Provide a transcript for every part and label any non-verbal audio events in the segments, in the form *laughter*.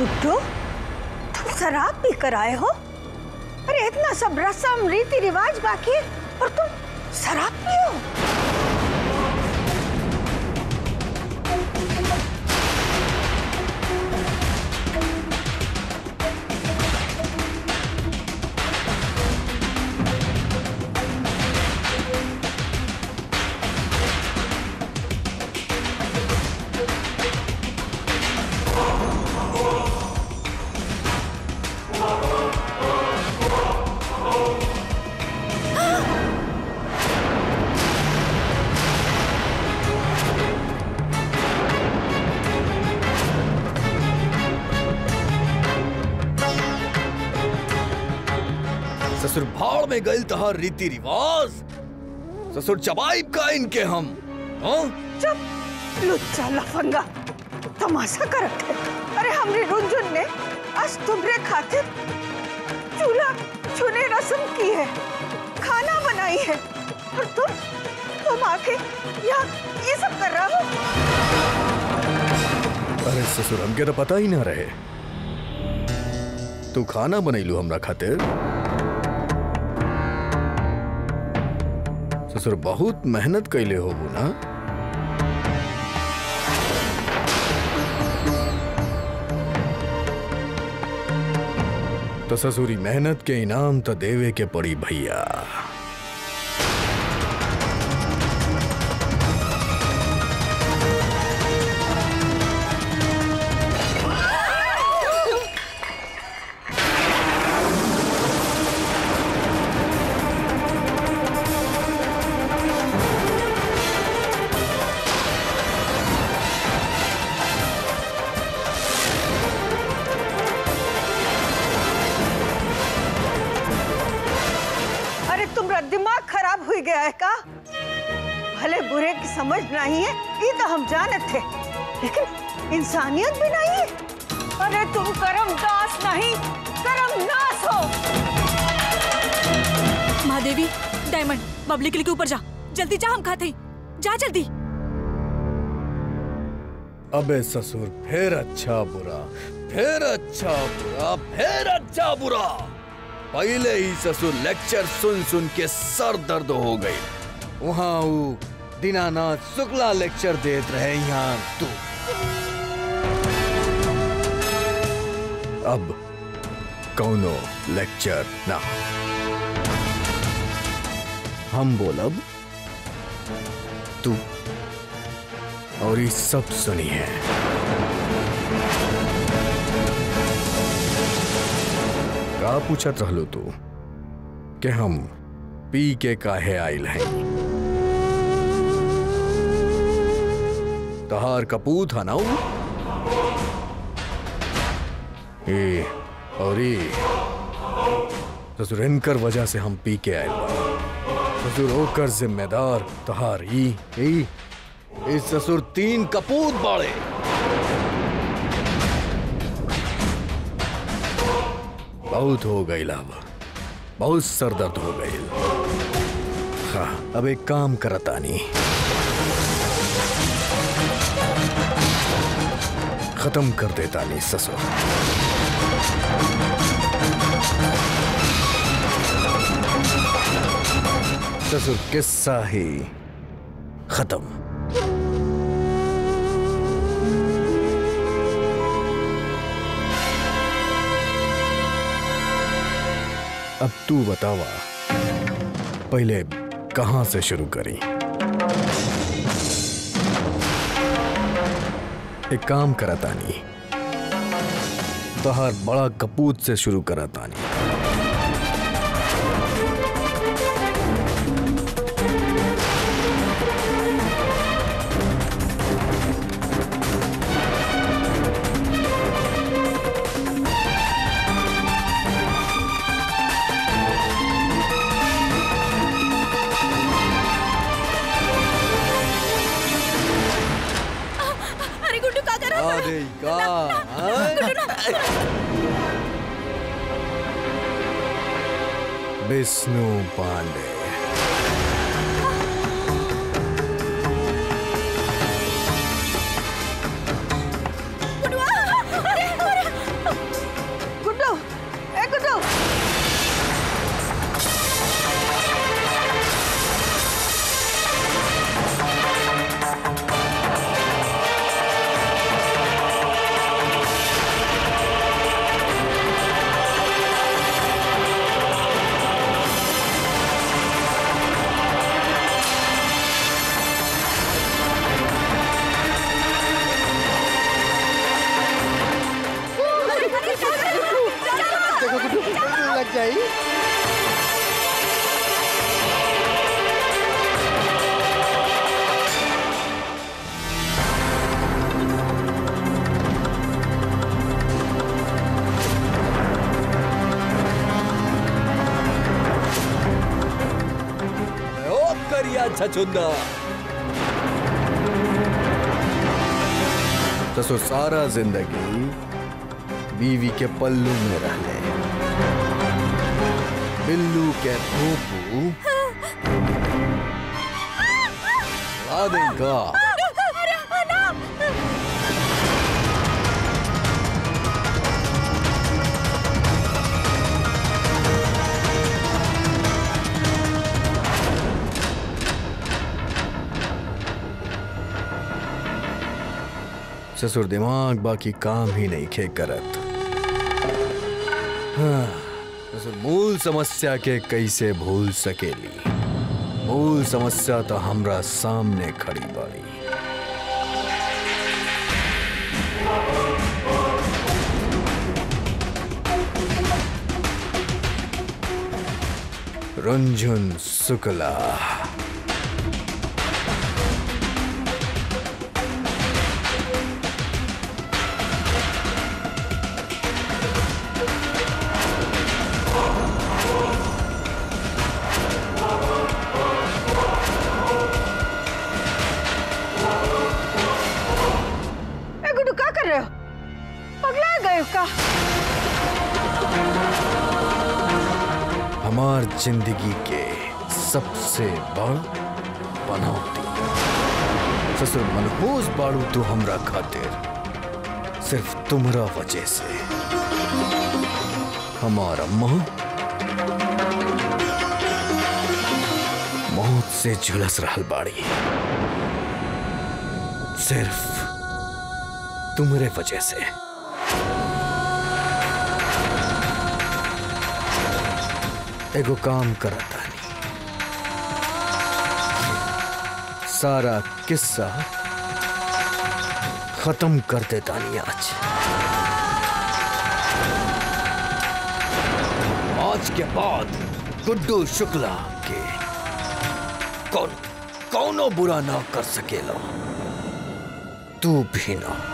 गुड्डू तुम शराब पी कर आए हो? अरे इतना सब रस्म रीति रिवाज बाकी और तुम शराब पियो? गइल तहार रीति रिवाज। ससुर चबाइब का इनके हम। हाँ? चुप लुच्चा लफंगा तमाशा करत है। अरे हमरी रुंझुन ने आज तुम्हारे खातिर चूल्हा छूने रस्म की है खाना बनाई है। और तुम तुम आके यहाँ ये सब कर रहा हो? अरे ससुर हमके तो पता ही ना रहे। तू खाना बनैलू हमरा खातिर? ससुर बहुत मेहनत कैले होबू ना? तो ससुरी मेहनत के इनाम तो देवे के पड़ी भैया। जल्दी जा, हम खाते जा जल्दी। अबे ससुर, फिर अच्छा बुरा, फिर अच्छा बुरा, फिर अच्छा बुरा। पहले ही ससुर लेक्चर सुन सुन के सर दर्द हो गई वहाँ वो दीनानाथ शुक्ला लेक्चर देत रहे यहाँ तू। अब कौनो लेक्चर ना। हम बोलब तू। और ये सब सुनी है। का पूछत रहलो तू कि हम पी के काहे आइल हैं? तहार कपूत है ना ए, और ए ससुर इनकर वजह से हम पी के आइल बा। ससुर होकर जिम्मेदार तहार ई इस ससुर तीन कपूत बाड़े। बहुत हो गई अब बहुत सरदर्द हो गई। हाँ अब एक काम करता नहीं खत्म कर देता नहीं ससुर। ससुर किस्सा ही खत्म। अब तू बतावा, पहले कहाँ से शुरू करी? एक काम करतानी तोहार बड़ा कपूत से शुरू करतानी अरे विष्णु पांडे करिया तो सो सारा ज़िंदगी बीवी के पल्लू में रह ले बिल्लू के भूपू ला ससुर दिमाग बाकी काम ही नहीं खे करत हाँ, ससुर मूल समस्या के कैसे भूल सकेली? मूल समस्या तो हमरा सामने खड़ी बाड़ी। रुंझुन शुक्ला। सबसे बड़ बनौती ससुर मनहूस बाड़ू तू हमरा खातिर, सिर्फ़ तुमरा वजह से। हमारा माँ मौत से झुलस रहल बाड़ी। सिर्फ़ तुमरे वजह से। एगो काम करता सारा किस्सा खत्म कर देता नहीं आज आज के बाद गुड्डू शुक्ला के कौन कौनो बुरा ना कर सकेला? तू भी ना।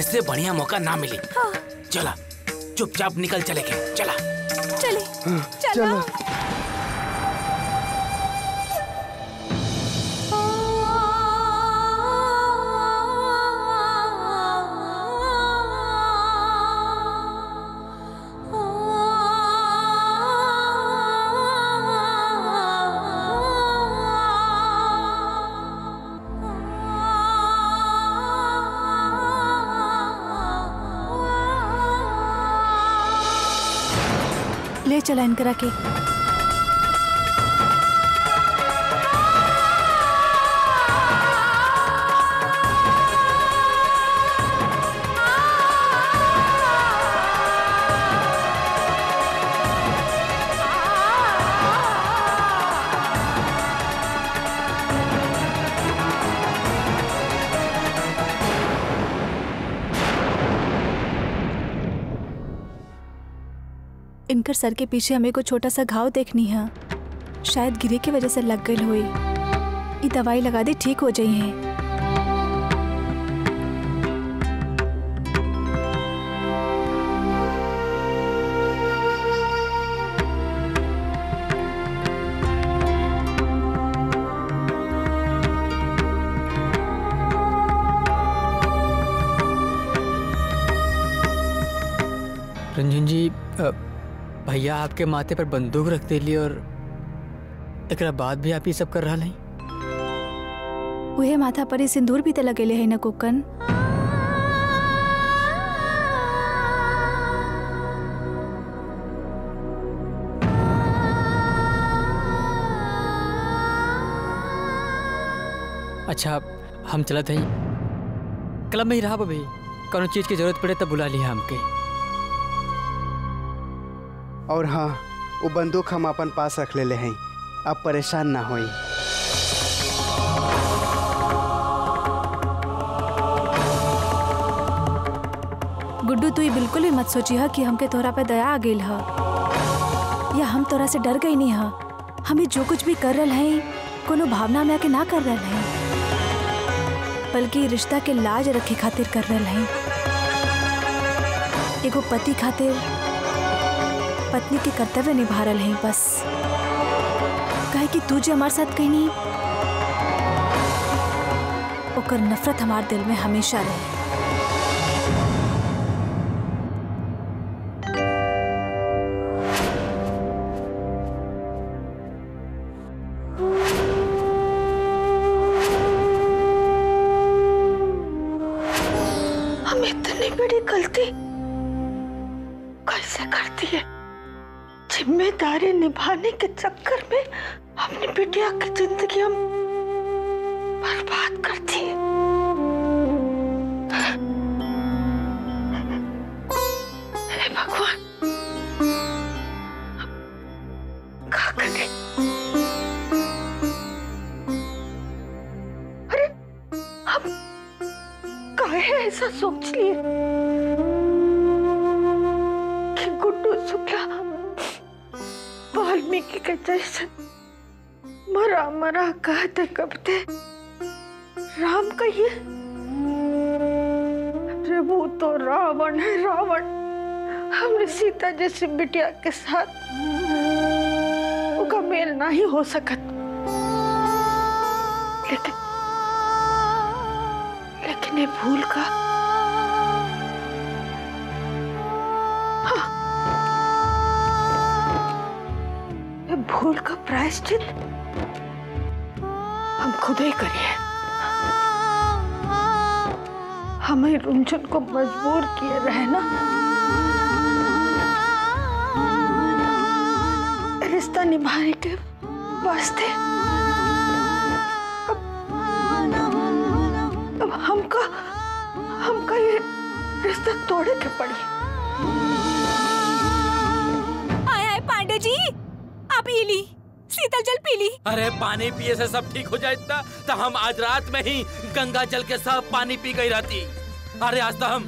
इससे बढ़िया मौका ना मिले। हाँ। चला चुपचाप निकल चले गए चला। चले। चलो। ले करा के। सर के पीछे हमें को छोटा सा घाव देखनी है। शायद गिरे की वजह से लग गई हुई। ये दवाई लगा दे, ठीक हो जाई भैया आपके माथे पर बंदूक रख देली और एक बाद भी आप ये सब कर रहा नहीं? उहे माथा पर ही सिंदूर भी तो लगेले है न कुकन। अच्छा हम चलत हई क्लब में ही रहा भाई कोनो चीज़ की ज़रूरत पड़े तब बुला लिया हमके। और हाँ वो बंदूक हम अपन पास रख लेले हैं। अब परेशान ना होई। गुड्डू, तू ही बिल्कुल भी मत सोची है कि हमके तोहरा पे दया आ गई है। या हम तोरा से डर गई नहीं है। हमें जो कुछ भी कर रहे हैं, कोनो भावना में आके ना कर रहे हैं। बल्कि रिश्ता के लाज रखे खातिर कर रहे हैं। एगो पति खातिर पत्नी के कर्तव्य निभा रहे हैं, बस। कहे कि तू जो हमारे साथ कहीं ओकर नफरत हमारे दिल में हमेशा रहे। ज़िम्मेदारी निभाने के चक्कर में अपनी बिटिया की ज़िंदगी हम बर्बाद करती है। सीता जैसी बिटिया के साथ उसका मेल ना ही हो सकत। लेकिन लेकिन ये भूल का हाँ। ये भूल का प्रायश्चित हम खुद ही करिए हमें रुंझन को मजबूर किए रहे रिश्ता निभाने के वास्ते अब अब हमका हमका ये रिश्ता तोड़े के पड़ी। आए आए पांडे जी आप पी ली शीतल जल पी ली। अरे पानी पिए से सब ठीक हो जाए इतना तो हम आज रात में ही गंगा जल के साथ पानी पी गई रहती। अरे आज तो हम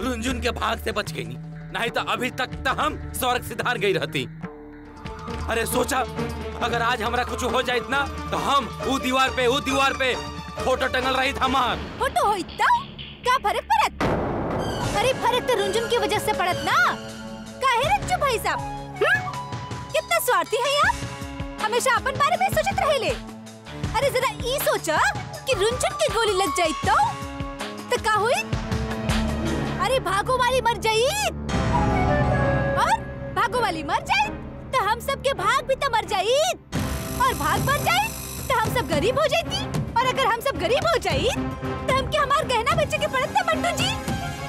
रुंझुन के भाग से बच गई। नहीं नहीं तो अभी तक तो हम स्वर्ग सिधार गई रहती। अरे सोचा, अगर आज हमारा कुछ हो जाए इतना तो हम वो दीवार पे वो दीवार पे फ़ोटो टंगल रही था हमार। फ़ोटो हो इतना क्या फ़र्क पड़त? अरे फ़र्क तो रुंझुन की वजह से पड़त ना। काहे रज्जू भाई साहब? हम्म? कितना स्वार्थी है आप। हमेशा अपन बारे में सोचत रहे ले अरे जरा ई सोचा कि रुंझुन की गोली लग जाई तो? तो का हुई? अरे भागो वाली मर जाई। और भागो वाली मर जाए? तो हम सब के भाग भी तो मर जाई और भाग मर जाए तो हम सब गरीब हो जाती और अगर हम सब गरीब हो जाई तो हम क्या हमार गहना बेचे के पड़त ना मंटू जी?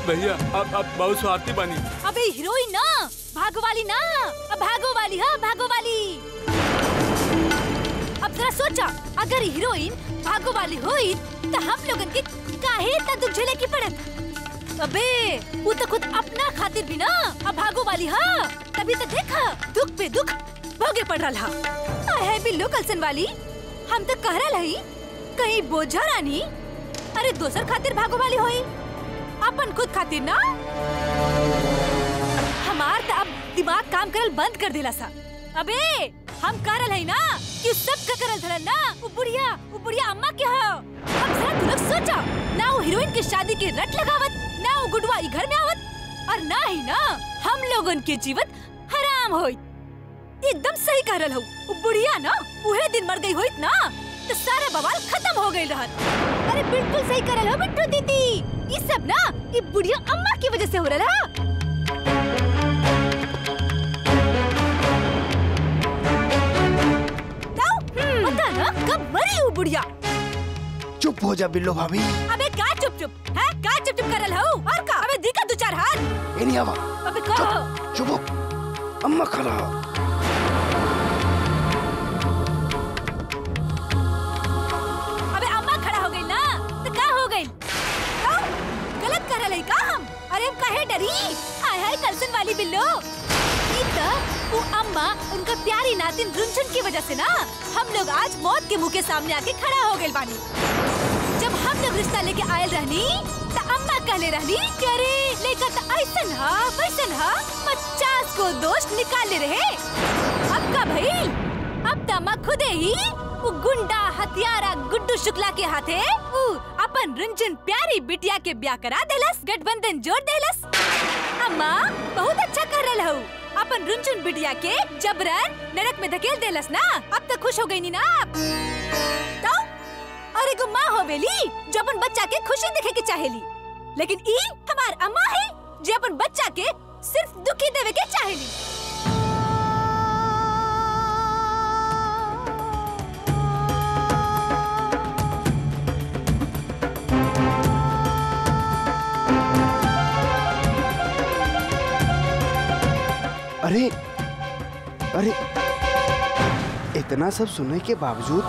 भैया अब अब बहुत स्वार्थी बनी। अबे हीरोइन ना भागो वाली ना। अब भागो वाली हाँ भागो वाली अब जरा सोचा अगर हीरोइन भागो वाली हुई तो हम लोगन के काहे इतना दुख झेले की पड़त अबे, वो तो खुद अपना खातिर भी ना। अब भागो वाली हाँ। तभी तो देखा, दुख पे दुख, भोगे पड़ रहा। आय है बिल्लू कलसन वाली। हम तो कह रहा ही, कहीं बोझा रानी। अरे, दूसर खातिर भागो वाली होई। अपन खुद खातिर ना। हमार तो अब दिमाग काम करल बंद कर देला सा। अबे हम करल है ना? कि सब का करल धरल ना? वो बुढ़िया वो बुढ़िया अम्मा के हो। अब जरा तू लोग सोचो। ना वो हीरोइन की शादी की रट लगावत, ना वो गुडवा ई घर में आवत, और ना ही ना हम लोगन के जीवन हराम होई। एकदम सही कह हूँ। वो बुढ़िया ना उहे दिन मर गई होइत ना तो सारा बवाल खत्म हो गई रहत। अरे बिल्कुल सही रहल हो, बिट्टू दीदी। ये सब ना, ये बुढ़िया अम्मा की वजह से हो रहा मरी वो बुढ़िया? चुप हो जा बिल्लो भाभी। अबे का चुप चुप? है? का चुप चुप करल हो? और का? अबे दिखा दो चार हाथ। ए नहीं आवा। अबे का चुप हो। अम्मा खड़ा अबे अम्मा खड़ा हो गई ना? तो का हो गई? तो गलत कर रहे का हम? अरे हम काहे डरी। हाय हाय कलसन वाली बिल्लो। तो वो अम्मा उनका प्यारी नातिन रुंझुन की वजह से ना, हम लोग आज मौत के मुँह के सामने आके खड़ा हो गए बानी। जब हम लोग रिश्ता लेके आयल रहनी तो अम्मा कहले रहनी, कि अरे, लेकर तो ऐसन हा वैसन हा पचास को दोस्त निकाले रहे। अब का भइल अब तो अम्मा खुदे ही, वो गुंडा, हथियारा, गुड्डू शुक्ला के हाथे उ अपन रुंझुन प्यारी बिटिया के ब्याह करा देलस, गठबंधन जोड़ देलस। अम्मा, बहुत अच्छा कर रहे हो अपन रुंझुन बिटिया के जबरन नरक में धकेल देलस ना? अब तक खुश हो गई नी ना आप? तो? और एगो माँ होवेली जो अपन बच्चा के खुशी देखे के चाहेली। लेकिन ई हमार अम्मा है, जो अपन बच्चा के सिर्फ़ दुखी देवे के चाहेली। अरे अरे, इतना सब सुने के बावजूद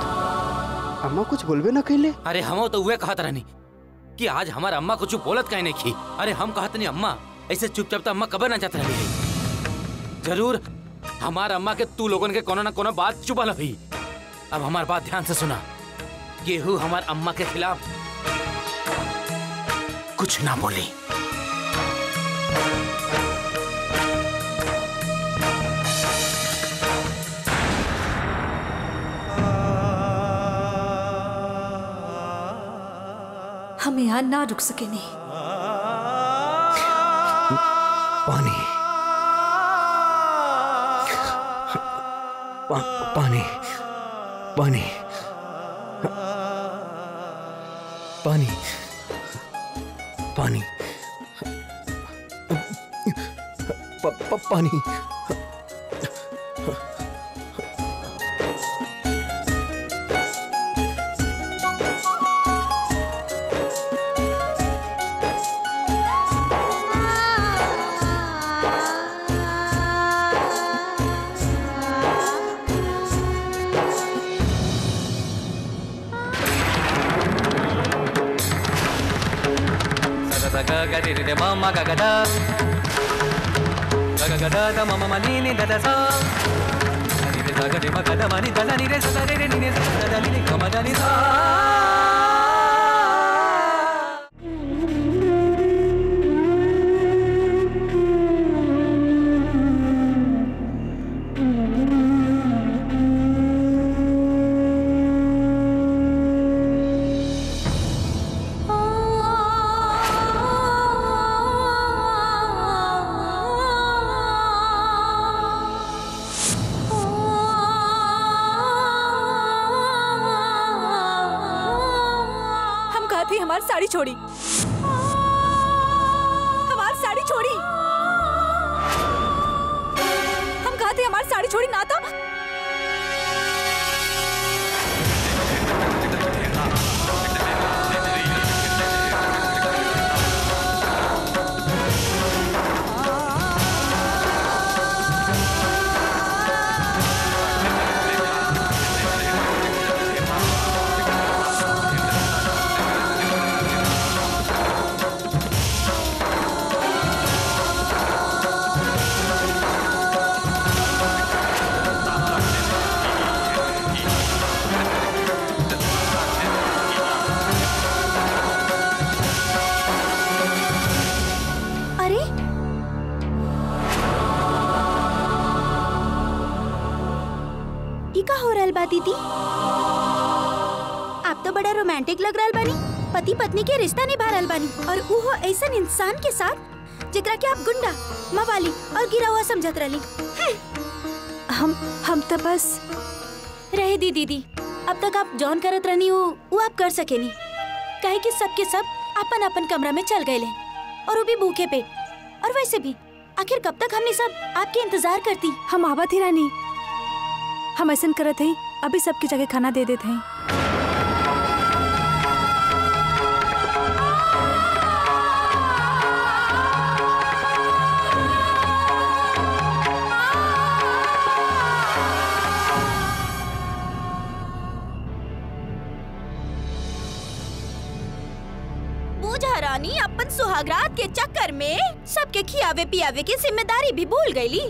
अम्मा कुछ बोलबे ना कैले अरे, हम तो उहे कहत रहनी कि आज हमार अम्मा कुछ बोलत काहे नहीं की अरे, हम कहत नहीं अम्मा, ऐसे चुपचाप तो अम्मा कबर ना जात रही ज़रूर, हमार अम्मा के तू लोगन के कोनो ना कोनो बात चुपल हुई अब हमार बात ध्यान से सुना, केहू हमार अम्मा के खिलाफ कुछ ना बोली। हम यहाँ ना रुक सके नहीं पानी पा, पानी पानी पानी पानी प, प, पानी గగద గగద మమ మలిని గదస నిరే సగడి మగద మని దళ నిరే సదరే నిరే సదలి కమదని సా हमारी साड़ी छोड़ी। बड़ा रोमांटिक लग रहा बानी। पति पत्नी के रिश्ता निभा रहल बानी, और उहो ऐसन इंसान के साथ, जेकरा के आप गुंडा, मवाली और गिरा हुआ समझत रहली। हम हम तो बस रहे दी दीदी। अब तक आप जॉन करत रहनी हो वो आप कर सकेनी। कहे कि सबके सब अपन अपन कमरा में चल गए और वो भी भूखे पेट। और वैसे भी, आखिर कब तक हमने सब आपके इंतज़ार करती? हम आवत ही रानी हम ऐसा करत अभी सबकी जगह खाना दे देते हैं। में सबके खियावे पियावे की ज़िम्मेदारी भी भूल गई ली।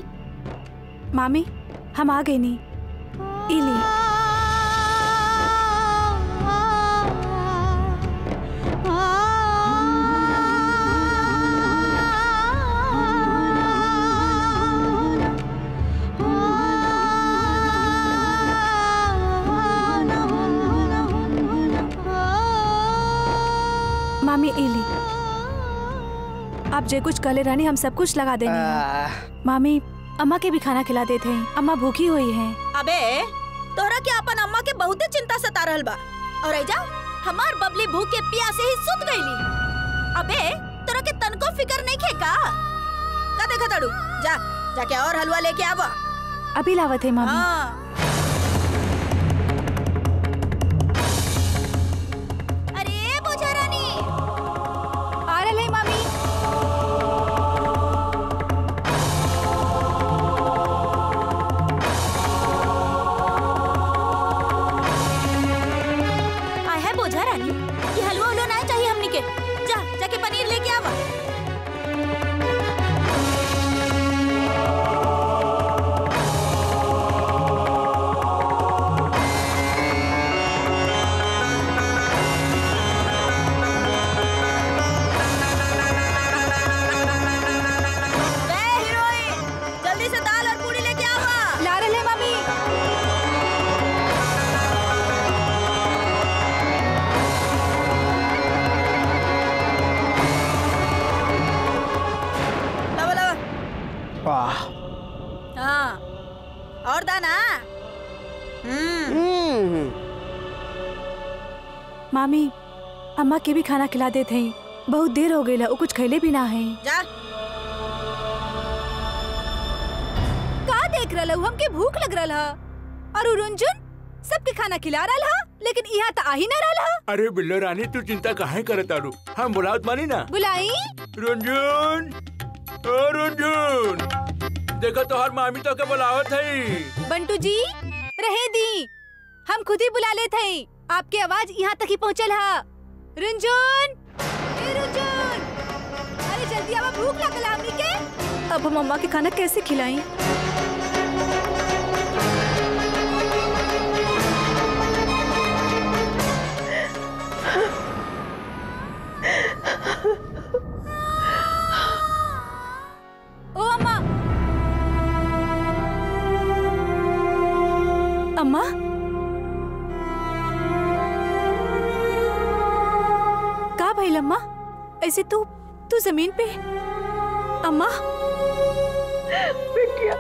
मामी, हम आ गए नी इली। मामी, इली। आप जे कुछ कले रानी हम सब कुछ लगा देंगे। आ, मामी अम्मा के भी खाना खिला देते हैं। अम्मा भूखी हुई हैं। अबे तोहरा के अपन अम्मा के बहुते चिंता सता रहल बा। और ऐजा हमार बबली भूख के प्यासे ही सुत गईली। अबे तोरा के तनको फिकर नहीं खे का? का देखा तड़ू? जा जाके और हलवा लेके आवा अभी लावत है मामी। हाँ। खाना खिला देते हैं। बहुत देर हो गई ला वो कुछ खैले भी ना है। जा। का देख रहा हमके भूख लग रहा है और उ रुंजुन सबके खाना खिला रहा लेकिन यहाँ तो आ ही ना रहा अरे बिल्लो रानी तू चिंता काहे करत तारू हम बुलावत मानी ना। बुलाई? रुंजुन! ओ रुंझुन देखो तो हर मामी तो के बुलावत है। बंटू जी रहे दी। हम खुद ही बुला लेते हैं। आपकी आवाज़ यहाँ तक ही पहुँचल हा। रुंजुन! ए, रुंजुन! अरे जल्दी आवा भूख लगल हमनी के। अब हम अम्मा के खाना कैसे खिलाएँ? अम्मा? अम्मा ऐसे तू तू ज़मीन पे अम्मा। बिटिया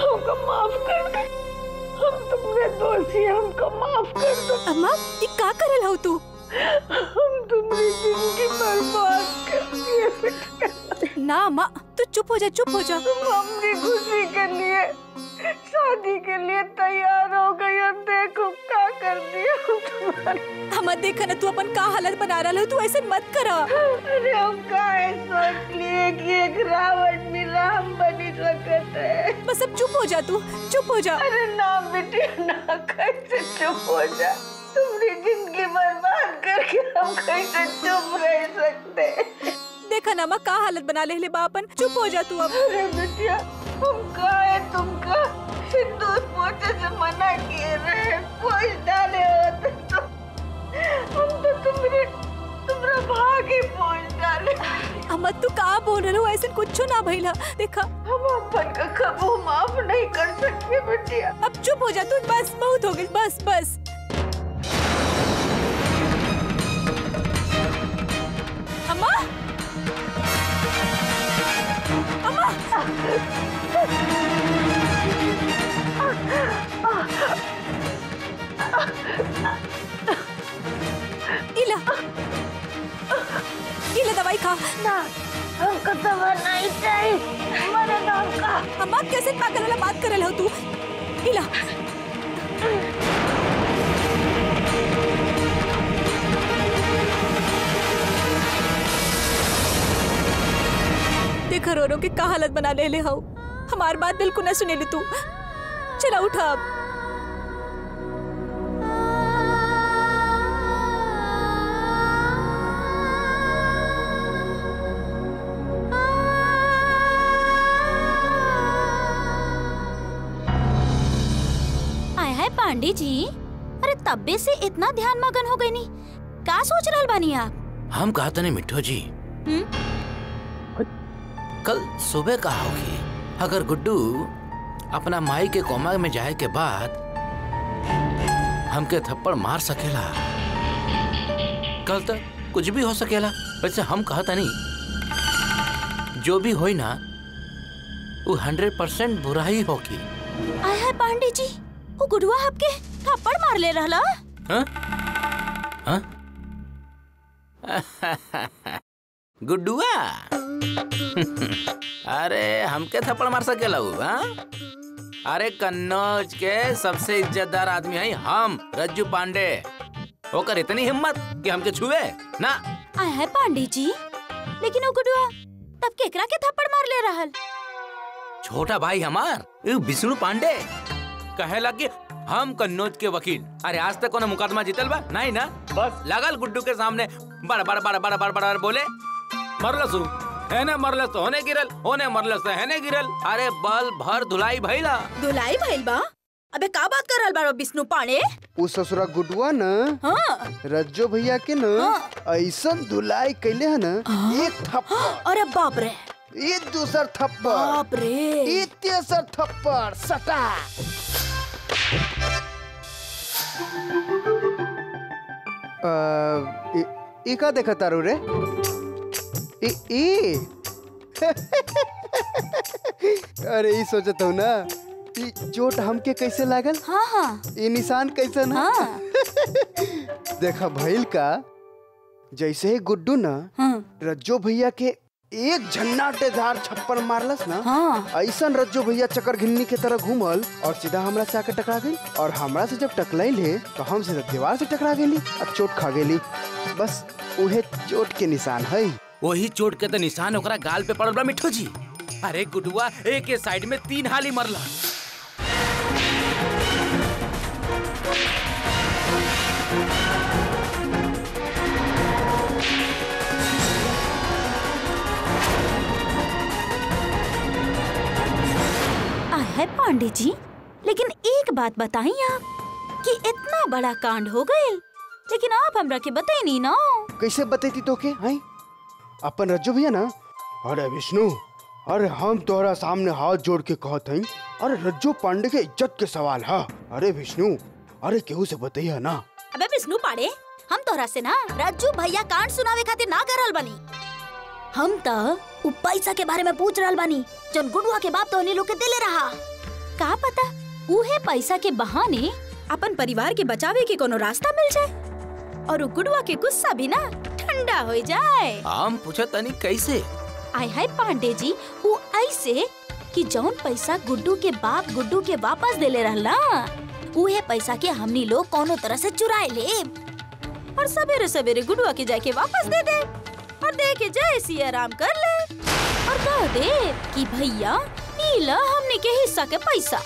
हमको माफ़ कर दे। हम तुमने दोषी हमको माफ़ कर दो। अम्मा ये का करल हो तू? हम तुम्हारी ज़िंदगी बर्बाद कर दिए ना अम्मा। तू चुप हो जा चुप हो जा। अपनी खुशी के लिए शादी के लिए तैयार हो गई और देखो क्या कर दिया तुम्हारे। अम्मा देखा ना तू अपन का हालत बना रहा तू ऐसे मत करा। अरे हम काहे सोच लिए कि एक रावण भी राम बनी सकते हैं। बस अब चुप हो जा तू चुप हो जा। अरे ना बेटी ना कैसे चुप हो जा। तुम्हारी ज़िंदगी बर्बाद करके हम कैसे चुप रह सकते? देखा ना अम्मा का हालत बना ले ले बापन। चुप हो जा तू अब। अरे बेटिया हम काहे तुमका सिंदूर पोछे से मना किए रहे पोछ डाले होते तो हम तो तुम्हारे तुम्हारा भाग ही पोछ डाले। अम्मा तू का बोल रहे हो? ऐसे कुछ ना भइला देखा। हम अपन का कबो माफ़ नहीं कर सकते बिटिया। अब चुप हो जा तू। बस बहुत हो गई। बस बस। दवाई खा। ना हमको दवा नहीं चाहिए। मरे ना हमका अम्मा कैसे पागल वाला बात करल हो तू? इला। देखा रो रो के का हालत बना ले ले हो हमार बात बिल्कुल ना सुने ले तू। चला उठा अब। पांडे जी। अरे तब्बे से इतना ध्यान मगन हो गई नी। का सोच रहल बानी आप? हम कहते नहीं मिठो जी। कल सुबह कहा होगी अगर गुड्डू अपना माई के कोमा में जाए के बाद हमके थप्पड़ मार सकेला। कल तक कुछ भी हो सकेला वैसे हम कहता नहीं। जो भी होई ना वो हंड्रेड परसेंट बुरा ही होगी। आय हाय पांडे जी वो गुडुआ आपके थप्पड़ मार ले रहा हाँ? हाँ? *laughs* गुड्डुआ अरे हमके थप्पड़ मार सकेला उ, हाँ? अरे कन्नौज के सबसे इज्जतदार आदमी है हम रज्जू पांडे। ओकर इतनी हिम्मत कि हमके छुए ना? आय हाय पांडे जी। लेकिन वो गुडुआ तब केकरा के थप्पड़ मार ले रहा छोटा भाई हमार विष्णु पांडे। कहेला कि हम कन्नौज के वकील। अरे आज तक कोनो मुकदमा जीतल बा? नहीं ना? बस। लगल गुड्डू के सामने बड़ बड़ बड़ बड़ बड़ बड़ बोले। मरलस उ हेने मरलस तो होने गिरल होने मरलस तो हेने गिरल। अरे बल भर धुलाई भइला धुलाई भइल बा अबे का बात कर रहल बा विष्णु पांडे उ ससुरा गुडुआ न हाँ। रज्जो भैया के न ऐसन धुलाई कैले है न एक थप्पड़। अरे बाप रे। एक दूसर थप्पड़। बाप रे। एक तेसर थप्पड़ सटा। अ, इ- इ का देखा तारू रे। इ इ *laughs* अरे ई सोचत हूँ ना ई चोट हमके कैसे लागल? हाँ हाँ। ये निशान कैसन है हाँ। *laughs* देखा भइल का जैसे ही गुड्डू ना हाँ। रज्जो भैया के एक झन्नाटे धार छप्पर मारलस ना हाँ। ऐसन रज्जो भैया चक्कर घिन्नी के तरह घूमल और सीधा हमरा से आके टकरा गई और हमरा से जब टकराइल है तो हम सीधा दीवार से टकरा गेली और चोट खा गेली। बस उहे चोट के निशान है वही चोट के तो निशान ओकरा गाल पे पड़ल बा मिठो जी। अरे गुडुआ एक के साइड में तीन हाली मरला। है पांडे जी लेकिन एक बात बताई आप कि इतना बड़ा कांड हो गए लेकिन आप हमरा के बताई नहीं ना। कैसे बतेती तो के हैं? अपन रज्जो भैया ना? अरे विष्णु अरे हम तोहरा सामने हाथ जोड़ के कहत हई अरे रज्जो पांडे के इज़्ज़त के सवाल है। अरे विष्णु अरे केहू से बताइए ना? अबे विष्णु पाड़े हम तोहरा से ना रज्जू भैया कांड सुनावे खातिर ना कर रहल बानी। हम त उ पैसा के बारे में पूछ रहल बानी जन गुडुआ के बाप तो लोग के देले रहा। का पता उहे पैसा के बहाने अपन परिवार के बचावे के कोनो रास्ता मिल जाए? और गुडुआ के गुस्सा भी ना ठंडा हो जाए। हम पूछा तनी कैसे? आय हाय पांडे जी वो ऐसे कि जौन पैसा गुड्डू के बाप गुड्डू के वापस देले रहला उहे पैसा के हमनी लोग कोनो तरह से चुराए ले। और सवेरे सवेरे गुडुआ के जाके वापस दे दे और दे के जय आराम कर ले। और कह दे कि भैया नीला हमने के हिस्सा के पैसा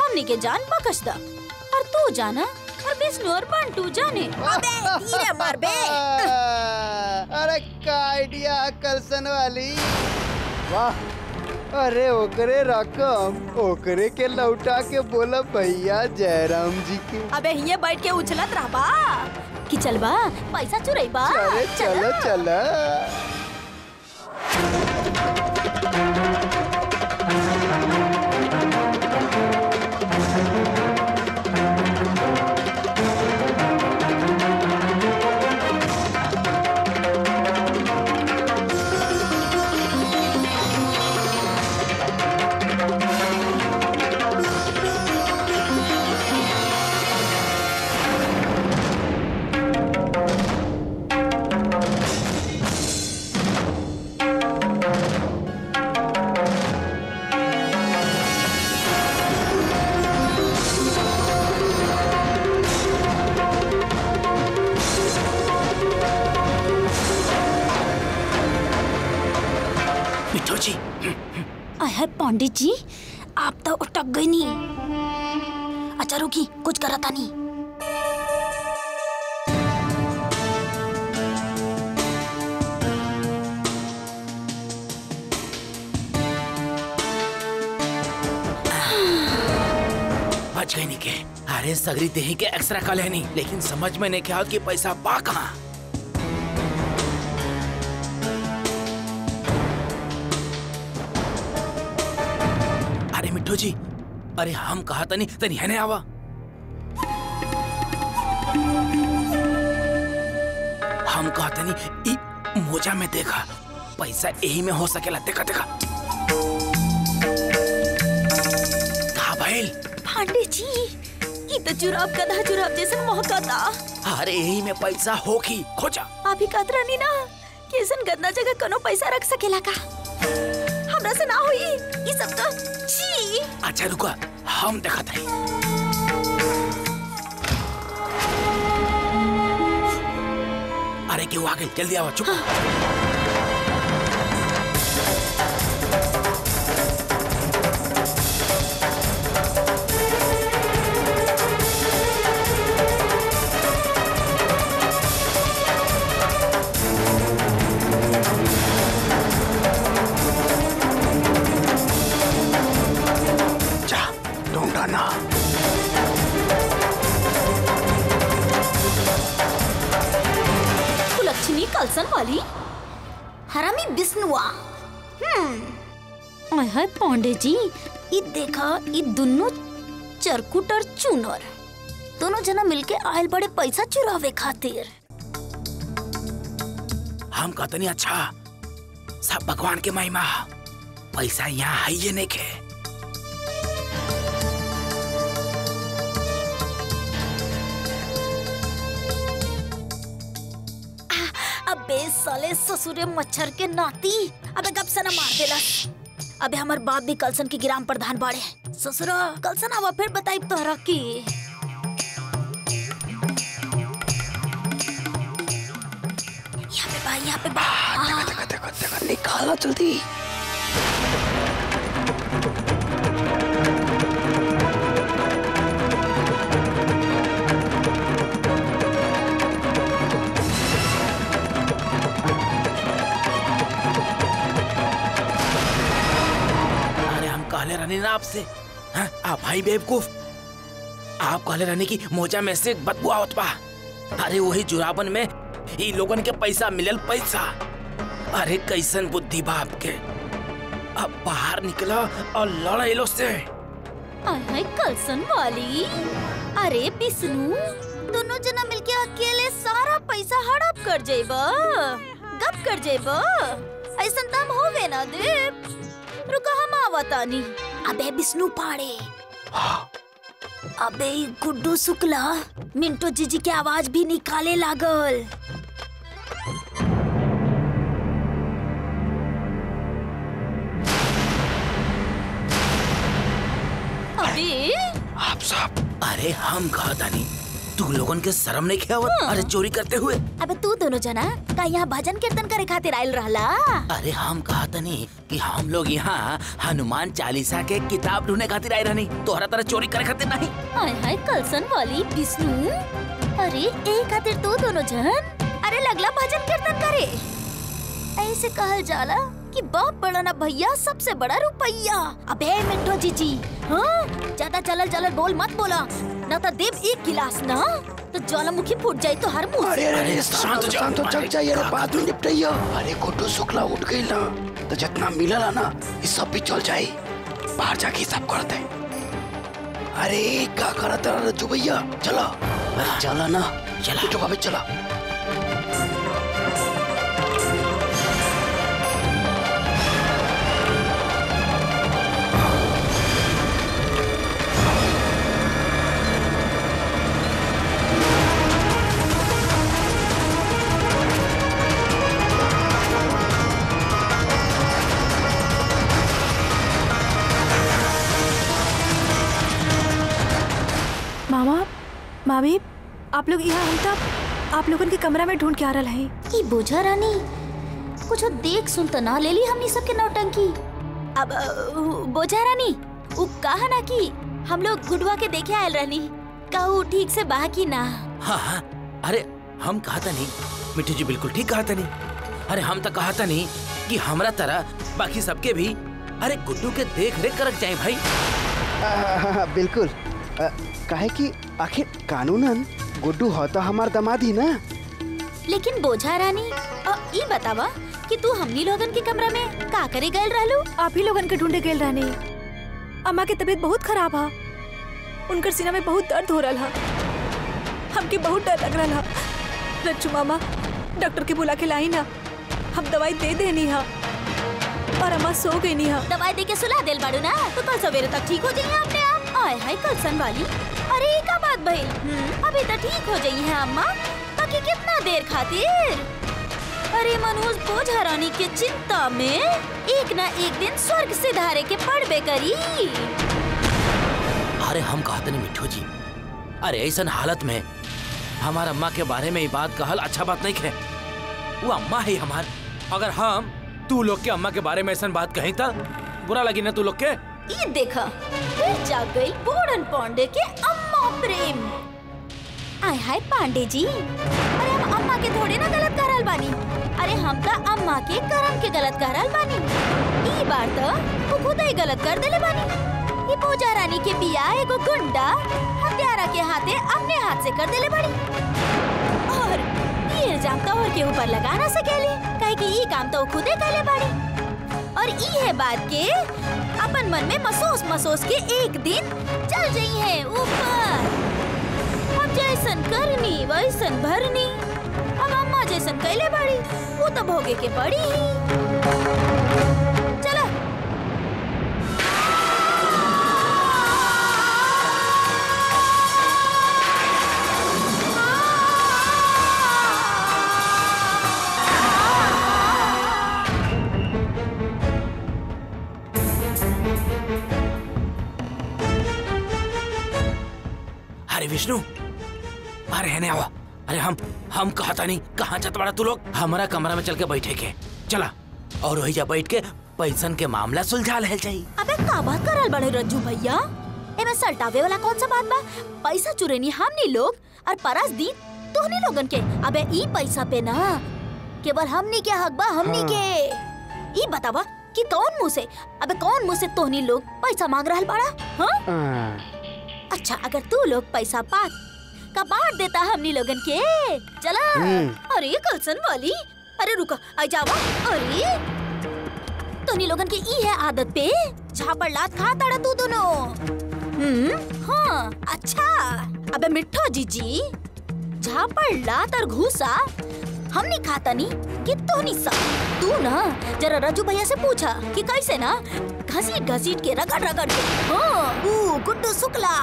हमने के जान बकश दा और तू जाना और विष्णु और बंटू जाने। अबे धीरे मार बे। *laughs* अरे का आइडिया आकर्षण वाली? वाह अरे ओकरे रकम ओकरे के लौटा के बोला भैया जयराम जी के। अबे हिये बैठ के उछलत रहबा कि चलबा पैसा चुरैबा अरे चलो। चलो। पंडित जी, आप तो उठक गई नहीं। अच्छा रुकी, कुछ करा था नहीं बच अरे, सगरी देही के एक्स्ट्रा कल है नहीं, लेकिन समझ में नहीं क्या कि पैसा बा कहाँ। मिट्टू जी। अरे हम कहा तनी तनी है नहीं आवा। हम कहा तनी ई मोजा में देखा पैसा यही में हो सकेला देखा देखा। कहा भइल? पांडे जी ये तो जुराब गधा जुराब जैसे महका था। अरे यही में पैसा होगी खोजा। आप ही कहत रहनी ना कि ऐसन गंदा जगह कोनो पैसा रख सकेला का। हमरा से ना होई। ये सब तो छी अच्छा रुका हम देखा थे अरे क्यों आ गई? जल्दी आओ चुप। वाली हरामी बिस्नुआ हम्म हाय पांडे जी ई देखा ई दोनों चरकुट और चूनर दोनों जना मिलके आयल बड़े पैसा चुरावे खातिर हम कहते नहीं अच्छा सब भगवान के महिमा पैसा यहाँ है ये नहीं के साले ससुरे मच्छर के नाती। अबे गप ना मार देला। अबे हमार बाप भी कलसन के ग्राम प्रधान बाड़े। ससुरा, कलसन आवा, फिर बताई तोहरा की। यहाँ पे बा यहाँ पे बा देखो, देखा देखा देखा, निकाला जल्दी। अरे कहले रहने ना आपसे। हाँ, आप भाई बेवकूफ़। आप कहले रहने की मोजा में से बदबू आवत बा अरे वही जुराबन में ई लोगन के पैसा मिलल पैसा। अरे कैसन बुद्धि बाप के। अब बाहर निकला और लड़ लो से। हाय कलसन वाली। अरे बिस्नू दोनों जना मिलके अकेले सारा पैसा हड़प कर जेबा। गप कर जेबा। ऐसन तम होवे ना देव। रुका हम आवतानी अबे बिस्नू पाड़े। अबे गुड्डू शुक्ला मिंटो जीजी के आवाज़ भी निकाले लागल। अबे। आप सब। अरे हम कहा नहीं तू लोगन के शर्म नहीं खेवत अरे चोरी करते हुए। अबे तू दोनों जना का यहाँ भजन कीर्तन करे खातिर आयल रहला? अरे हम कहा नहीं कि हम लोग यहाँ हनुमान चालीसा के किताब ढूँढने खातिर आए रहनी। तोहरा तरह चोरी करे खातिर नहीं। हाय हाय कलसन वाली विष्णु। अरे ए खातिर तू दोनों जन? अरे लगला भजन कीर्तन करे। ऐसे कहल जाला। कि बाप बड़ा ना भैया सबसे बड़ा रुपैया। अबे मिंटो जीजी हाँ? ज़्यादा चलल चलल बोल मत बोला। ना तो देव एक गिलास ना तो ज्वालामुखी फूट जाए तो हर मुँह अरे अरे शांत शांत हो, जाओ, शांत अरे, जग जाइए अरे का बाद में निपटाइए अरे गुड्डू शुक्ला उठ गई ना तो जितना मिलल है ना ये सब भी चल जाए। बाहर जाके हिसाब करते हैं। अरे क्या करा तेरा रज्जू भैया? चला। अरे ना। चला। कुछ भाभी चला। मामी आप लोग यहाँ हम तब आप लोगन के कमरा में ढूंढ के आ रहा है। की बुझा रानी कुछ देख सुन तो ना ले ली हमनी सबके नौटंकी। अब बोझा रानी उ कहा ना कि हम लोग गुडवा के देखे आयल रहनी कहू ठीक से बाह की ना। हाँ हाँ अरे हम कहा था नहीं मिठू जी बिल्कुल ठीक कहा था नहीं। अरे हम तो कहा था नहीं कि हमरा तरह बाकी सबके भी अरे गुड्डू के देख रेख करक जाए भाई। आ, हा, हा, बिल्कुल। आ, काहे कि आखिर कानूनन गुड्डू हो तो हमार दामाद ही ना? लेकिन बोझा रानी अ, ई बतावा कि तू हमनी लोगन के कमरा में का करे गए रहलू? आप ही लोगन के ढूंढे गेल रहनी अम्मा की तबीयत बहुत खराब है। उनकर सीना में बहुत दर्द हो रहा है। हमके बहुत डर लग रहा रच्चू मामा डॉक्टर के बुला के लाई ना। हम दवाई दे देनी हा। और अम्मा सो गई नहीं हा। दवाई दे के सुला देल बाड़ू ना? तो कल सवेरे तक ठीक हो जाइए आय हाय कलसन वाली अरे ये का बात भइल हम्म, अभी तो ठीक हो जाइए है अम्मा। बाकी कितना देर खातिर? अरे मनोज बोझ हरानी के चिंता में एक ना एक दिन स्वर्ग से धारे के पड़बे करी। अरे हम कहा था नहीं मिठू जी। अरे ऐसा हालत में हमारा अम्मा के बारे में ये बात कहल अच्छा बात नहीं है। वो अम्मा है हमार। अगर हम तू लोग के अम्मा के बारे में ऐसा बात कही था बुरा लगी ना तू लोग के? ये देखा फिर जाग गई पूरन पांडे के अम्मा प्रेम। आय हाय पांडे जी। अरे हम अम्मा के थोड़े ना गलत करल बानी। अरे हम तो अम्मा के करम के गलत करल बानी। ई बार तो वो खुद ही गलत कर देले बानी। ये पूजा रानी के बिया एगो गुंडा हत्यारा के हाथे अपने हाथ से कर देले बड़ी और ये इल्ज़ाम तो और के ऊपर लगा ना सकेली काहे कि ई काम तो खुदे कैले बाड़ी और ई है बात के। अपन मन में मसोस मसोस के एक दिन चल जाई है ऊपर। अब जैसन करनी, वैसन भरनी। अब अम्मा जैसन कैले बड़ी, वो तो भोगे के पड़ी। ही अरे विष्णु अरे है आवा अरे हम हम कहा था नहीं? कहाँ जाता बड़ा तू लोग? हमारा कमरा में चल के बैठे के। चला। और वही जा बैठ के पैसन के मामला सुलझा ले जाई। अबे का बात करल बड़े रज्जू भैया? एमे सल्टावे वाला कौन सा बात बा? पैसा चुरेनी हमनी लोग और परस दी तोहनी लोगन के। अबे ई पैसा पे ना। केवल हमनी के हक बा हमनी के। ई बतावा कि कौन मुँह से? अबे कौन मुँह से तोहनी लोग पैसा मांग रहल बाड़ा? हाँ? आ, अच्छा अगर तू लोग पैसा पात का बांट देता हमनी लोगन के। चला हम्म। अरे कलसन वाली। अरे रुका आ जावा। अरे तोनी लोगन के ई है आदत पे। झापड़ लात खा ताड़ा तू दोनों। हम्म हाँ अच्छा। अबे मिठो जीजी। झापड़ लात और घूसा हमने खाता नहीं कि तोनी सा तू ना जरा रजू भैया से पूछा कि कैसे ना घसीट घसीट के रगड़ रगड़ के। हाँ गुड्डू शुक्ला।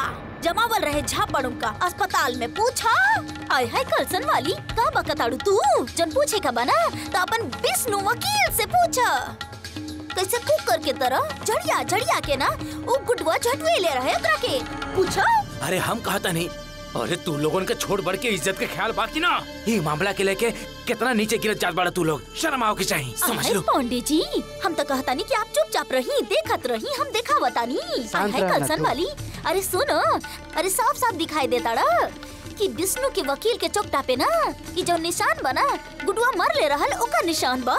जमावल रहे झापड़ों का अस्पताल में। पूछा? आय हाय, कलसन वाली का बकताड़ू तू? जन पूछे का बना? तो अपन विष्णु वकील से पूछा। कैसे कुकर के तरह जड़िया जड़िया के ना वो गुडवा झटवे ले रहे के। पूछा? अरे, हम कहा था नहीं अरे तू लोगों के छोड़ बढ़ के इज़्ज़त के ख्याल बाकी ना। ये मामला के लेके कितना नीचे गिरत जात बड़ा तू लोग। शर्म आओ के चाहिए समझ लो। पांडे जी हम तो कहता नहीं कि आप चुपचाप रही देखत रही हम देखा बतानी नहीं कंसर्न कलसन वाली। अरे सुनो अरे साफ़ साफ़ दिखाई देता रा कि विष्णु के वकील के चौकटा पे ना, कि जो निशान बना, गुडुआ मर ले रहल, ओकर निशान बा।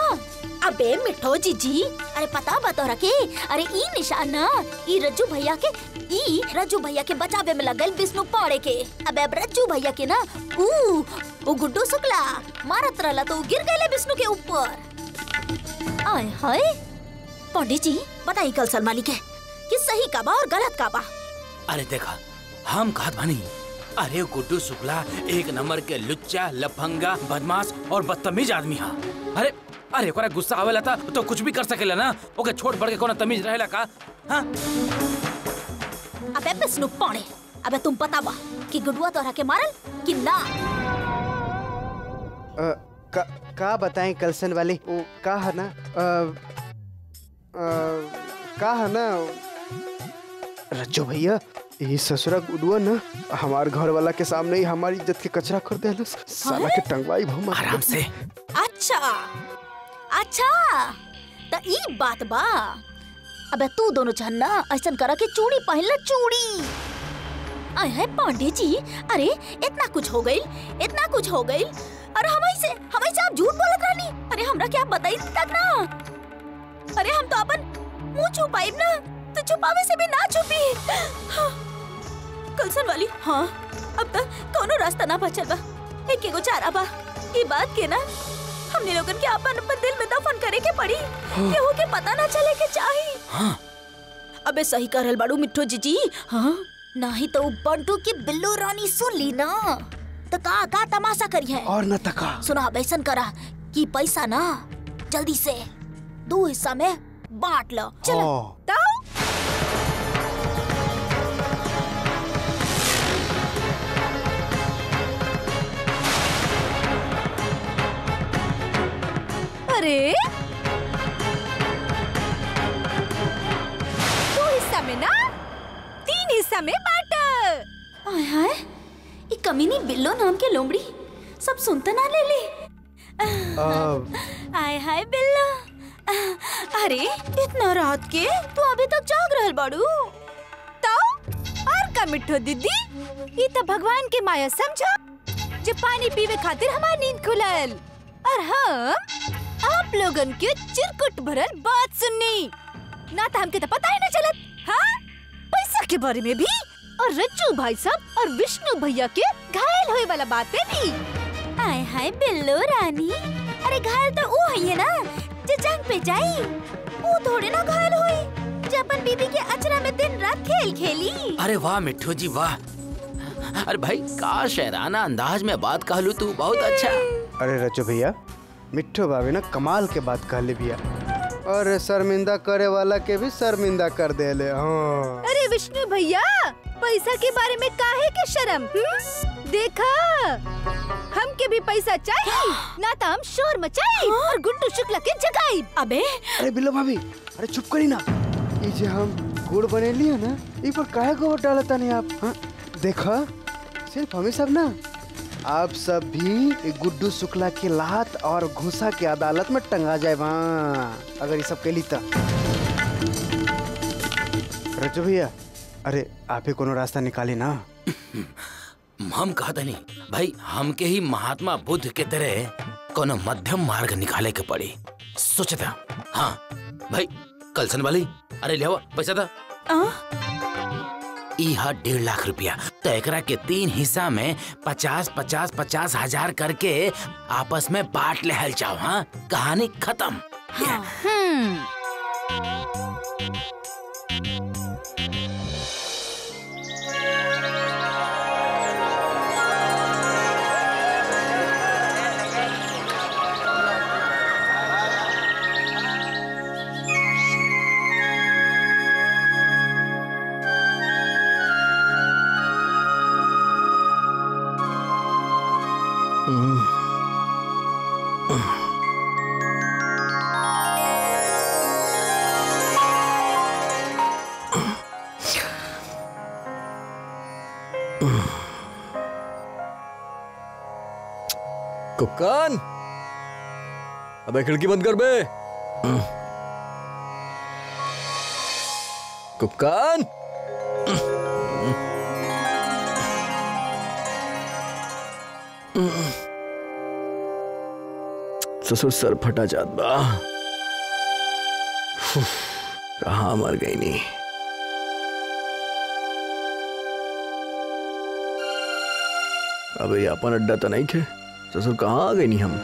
अबे मिठो जीजी अरे पता बा तोरा के? अरे, ई निशान ना, ई रज्जू भैया के, ई रज्जू भैया के बचावे में लगल विष्णु पाड़े के। अबे, अब रज्जू भैया के ना, ऊ ऊ गुड्डू शुक्ला, मारत रहला तो गिर गए विष्णु के ऊपर। आय हाय, पंडित जी बताई कल सलमानी के, कि सही का बा और गलत का बा? अरे देखा, हम कहत बानी अरे गुड्डू शुक्ला एक नंबर के लुच्चा लफंगा बदमाश और बदतमीज आदमी हा। अरे अरे ओकरा गुस्सा आवेला था तो कुछ भी कर सकेला ना? ओके छोड़ बढ़ के कोनो तमीज रहेला का? हाँ? अबे विष्णु पाड़े। अबे तुम बतावा कि गुडुआ तोरा के मारल कि ना? आ, का, का बताएँ कलसन वाली? वो का है ना? आ, आ, का है ना? रज्जो भैया ये ससुरा गुडुआ ना हमार घर वाला के सामने ही हमारी इज़्ज़त के कचरा कर दे साला के टंगवाई भमा आराम से। अच्छा अच्छा तो ई बात बा। अबे तू दोनों जन ना ऐसा करा के चूड़ी पहन ला चूड़ी। आय है पांडे जी अरे इतना कुछ हो गई इतना कुछ हो गई अरे हम से हम से आप झूठ बोलत रानी अरे हमरा क्या बताई तक ना। अरे हम तो अपन मुँह छुपाई ना तो छुपावे से भी ना छुपी। हाँ। कलसन वाली? हाँ। अब तक कोनो रास्ता ना बचल बा। एक एगो चारा बा। ई बात के ना हमने लोगन के अपन अपन दिल में दफन करे के पड़ी। केहू के पता ना चले के चाही। हाँ। अबे सही करल बाड़ू मिठो जीजी। हाँ। नहीं तो बंटू की बिल्लू रानी सुन ली ना। तो का का तमाशा करी है? और न तका। सुना अब ऐसन करा कि पैसा ना जल्दी से दो हिस्सा में बांट लो। चलो। हाँ। अरे। दो हिस्सा में ना तीन हिस्सा में बांट आय हाय ये कमीनी बिल्लो नाम के लोमड़ी सब सुनता ना ले ले। आय हाय बिल्लो। अरे इतना रात के तू अभी तक जाग रहल बाड़ू। तो और का मिठो दीदी? ये तो भगवान के माया समझो? जो पानी पीवे खातिर हमार नींद खुलल। और हम आप लोगन के चिरकुट भरल बात सुननी। ना तो हमके तो पता ही ना चलत। हाँ? पैसा के बारे में भी? और रज्जू भाई साहब और विष्णु भैया के घायल होए वाला बात पे भी? आय हाय बिल्लो रानी। अरे घायल तो वो है ना जो जंग पे जाई। वो थोड़े ना घायल हुई जो अपन बीबी के अचरा में दिन रात खेल खेली। अरे वाह मिठू जी वाह। अरे भाई का शेराना अंदाज में बात कहलू तू बहुत अच्छा। अरे रचो भैया मिठो भाभी ना कमाल के बात कहले भैया। और शर्मिंदा करे वाला के भी शर्मिंदा कर देले हाँ। अरे विष्णु भैया पैसा के बारे में काहे के शर्म हुँ? देखा? हमके भी पैसा चाहिए ना तो हम शोर मचाई और गुड्डू शुक्ला के जगाई। अबे। अरे बिल्लो भाभी अरे चुप करी ना। ये जो हम गुड़ बनेली है ना ई पर काहे गोबर डालता नहीं आप हाँ? देखा? सिर्फ़ हमें सब ना। आप सब भी गुड्डू शुक्ला के लात और घुसा के अदालत में टंगा जाए वहाँ अगर ये सब कैली तो। रजो भैया अरे आप ही कोनो रास्ता निकाली ना। *laughs* हम कहते नहीं भाई हम के ही महात्मा बुद्ध के तरह कोनो मध्यम मार्ग निकाले के पड़ी। सोचता हाँ भाई कलसन वाली अरे ले आओ, पैसा था इहा डेढ़ लाख रुपया। तो एकरा के तीन हिस्सा में पचास पचास पचास हज़ार करके आपस में बांट ले हल जाओ हाँ? कहानी खत्म। कुक्कान अबे खिड़की बंद कर बे। कुक्कान ससुर सर फटा जात बा। कहा मर गई नी। अबे अपन अड्डा तो नहीं खे। ससुर कहाँ आ गई नी हम?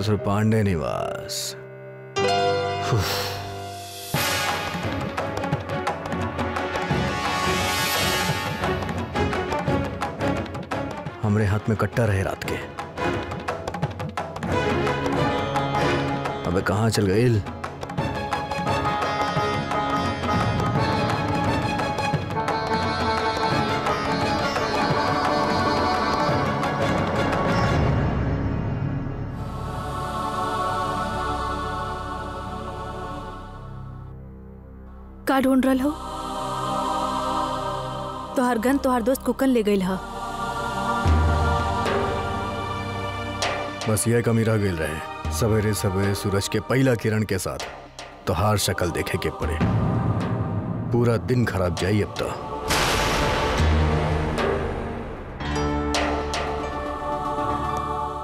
ससुर पांडे निवास। हमरे हाथ में कट्टा रहे रात के। अबे कहाँ चल गई? ढूंढ रहा हो? तोहार गन तोहार दोस्त कुकन ले गई हा। बस यह कमी रह गई रहे। सवेरे सवेरे सूरज के पहला किरण के साथ तो हार शक्ल देखे के पड़े। पूरा दिन खराब जाई अब तो।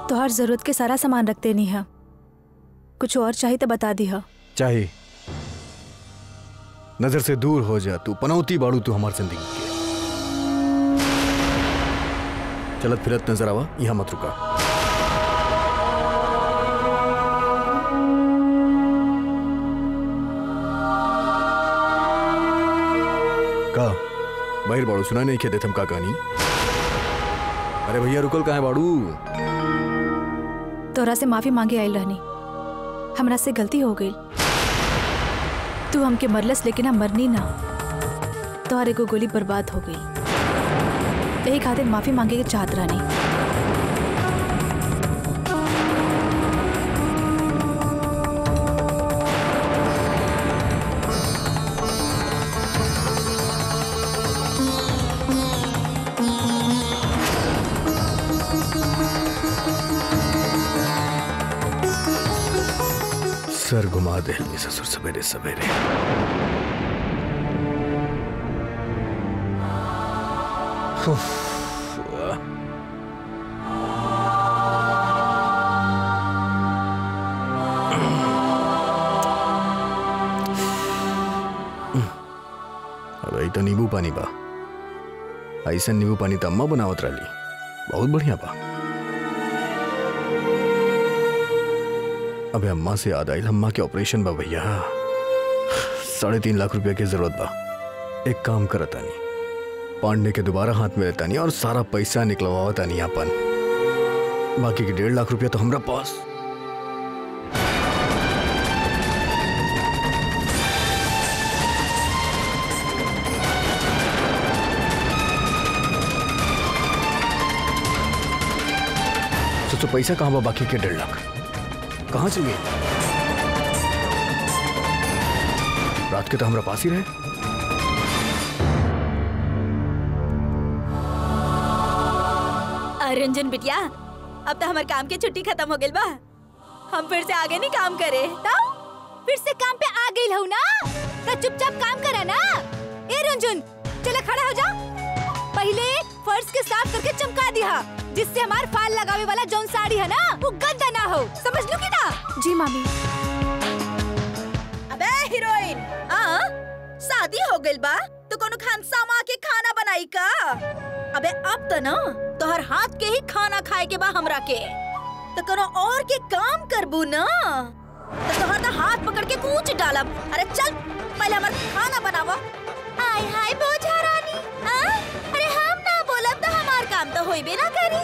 तो ज़रूरत के सारा सामान रखते नहीं है। कुछ और चाहिए तो बता दी है। चाहे नज़र से दूर हो जा, तू पनौती बाड़ू तू हमार ज़िंदगी के। चलत फिरत नज़र आवा, यहाँ मत रुका। का? बाहर बाड़ू सुना नहीं खेते थम का कहानी? अरे भैया, रुकल कहा है बाड़ू? तोरा से माफ़ी मांगे आयल रहनी। हमरा से गलती हो गई तू हमके मरलस लेकिन हम मरनी ना। तोहर एगो गोली बर्बाद हो गई। यही खातिर माफ़ी मांगे के चाहत रहनी घुमा दे ससुर सवेरे सवेरे उफ। अब ई तो नींबू पानी बा ऐसा नींबू पानी तो अम्मा बनावत रही बहुत बढ़िया बा अबे अम्मा से याद आई अम्मा के ऑपरेशन बा भैया। साढ़े तीन लाख रुपया की ज़रूरत बा। एक काम करता नहीं पांडे के दोबारा हाथ में लेता नहीं और सारा पैसा निकलवाता नहीं अपन बाकी के डेढ़ लाख रुपया तो हमरा पास। तो, तो पैसा कहाँ बा बाकी के डेढ़ लाख? कहाँ चल गई रात के तो हमरा पास ही रहे। रंजन बिटिया, अब तो हमारे काम की छुट्टी खत्म हो गई बा। हम फिर से आगे नहीं काम करे तो? फिर से काम पे आ गई ना? तो चुपचाप काम करा ना? ए रंजुन, चला खड़ा हो जा। पहले फर्श के साफ़ करके चमका दिया। जिससे हमार फाल लगावे वाला जौन साड़ी है ना वो गंदा ना हो। समझ लो कि ना? जी मामी। अबे हीरोइन! आ शादी हो गइल बा तो कोनो खानसामा के खाना बनाई का? अबे अब तो ना तोहर हाथ के ही खाना खाए के बा हमरा के। तो कोनो और के काम करबू ना? तो तोहर तो हाथ पकड़ के कूच डालब। अरे चल पहले हमर खाना बनावा। हाय हाय बोझा रानी। आ? काम तो होइबे ना करी।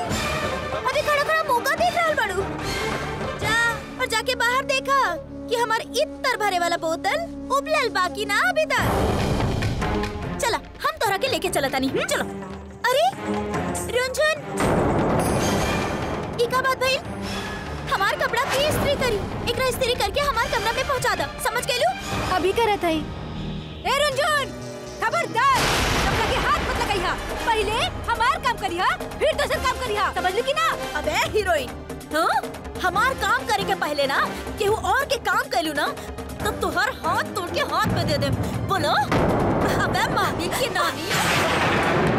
अभी खड़ा खड़ा मौका देख रहल बड़ू जा और जाके बाहर देखा कि हमार इतर भरे वाला बोतल उबलल बाकी ना अभी तक। चला हम तोरा के लेके चलता नहीं हम्म, चलो। अरे रंजन। ई का बात भइल? हमार कपड़ा की इस्त्री करी एकरा इस्त्री करके हमार कमरा में पहुँचा दा। समझ गेलू? अभी करत है ए रंजुन! खबरदार। तब के हाथ मत लगाइहा पहले हमार काम करिया फिर दूसर काम करिया समझ ली कि ना? अबे हीरोइन। हाँ? हमार काम करे के पहले ना केहू और के काम कैलू ना तो तुहर हाथ तोड़ के हाथ में दे दे बोलो? अबे मामी की नानी।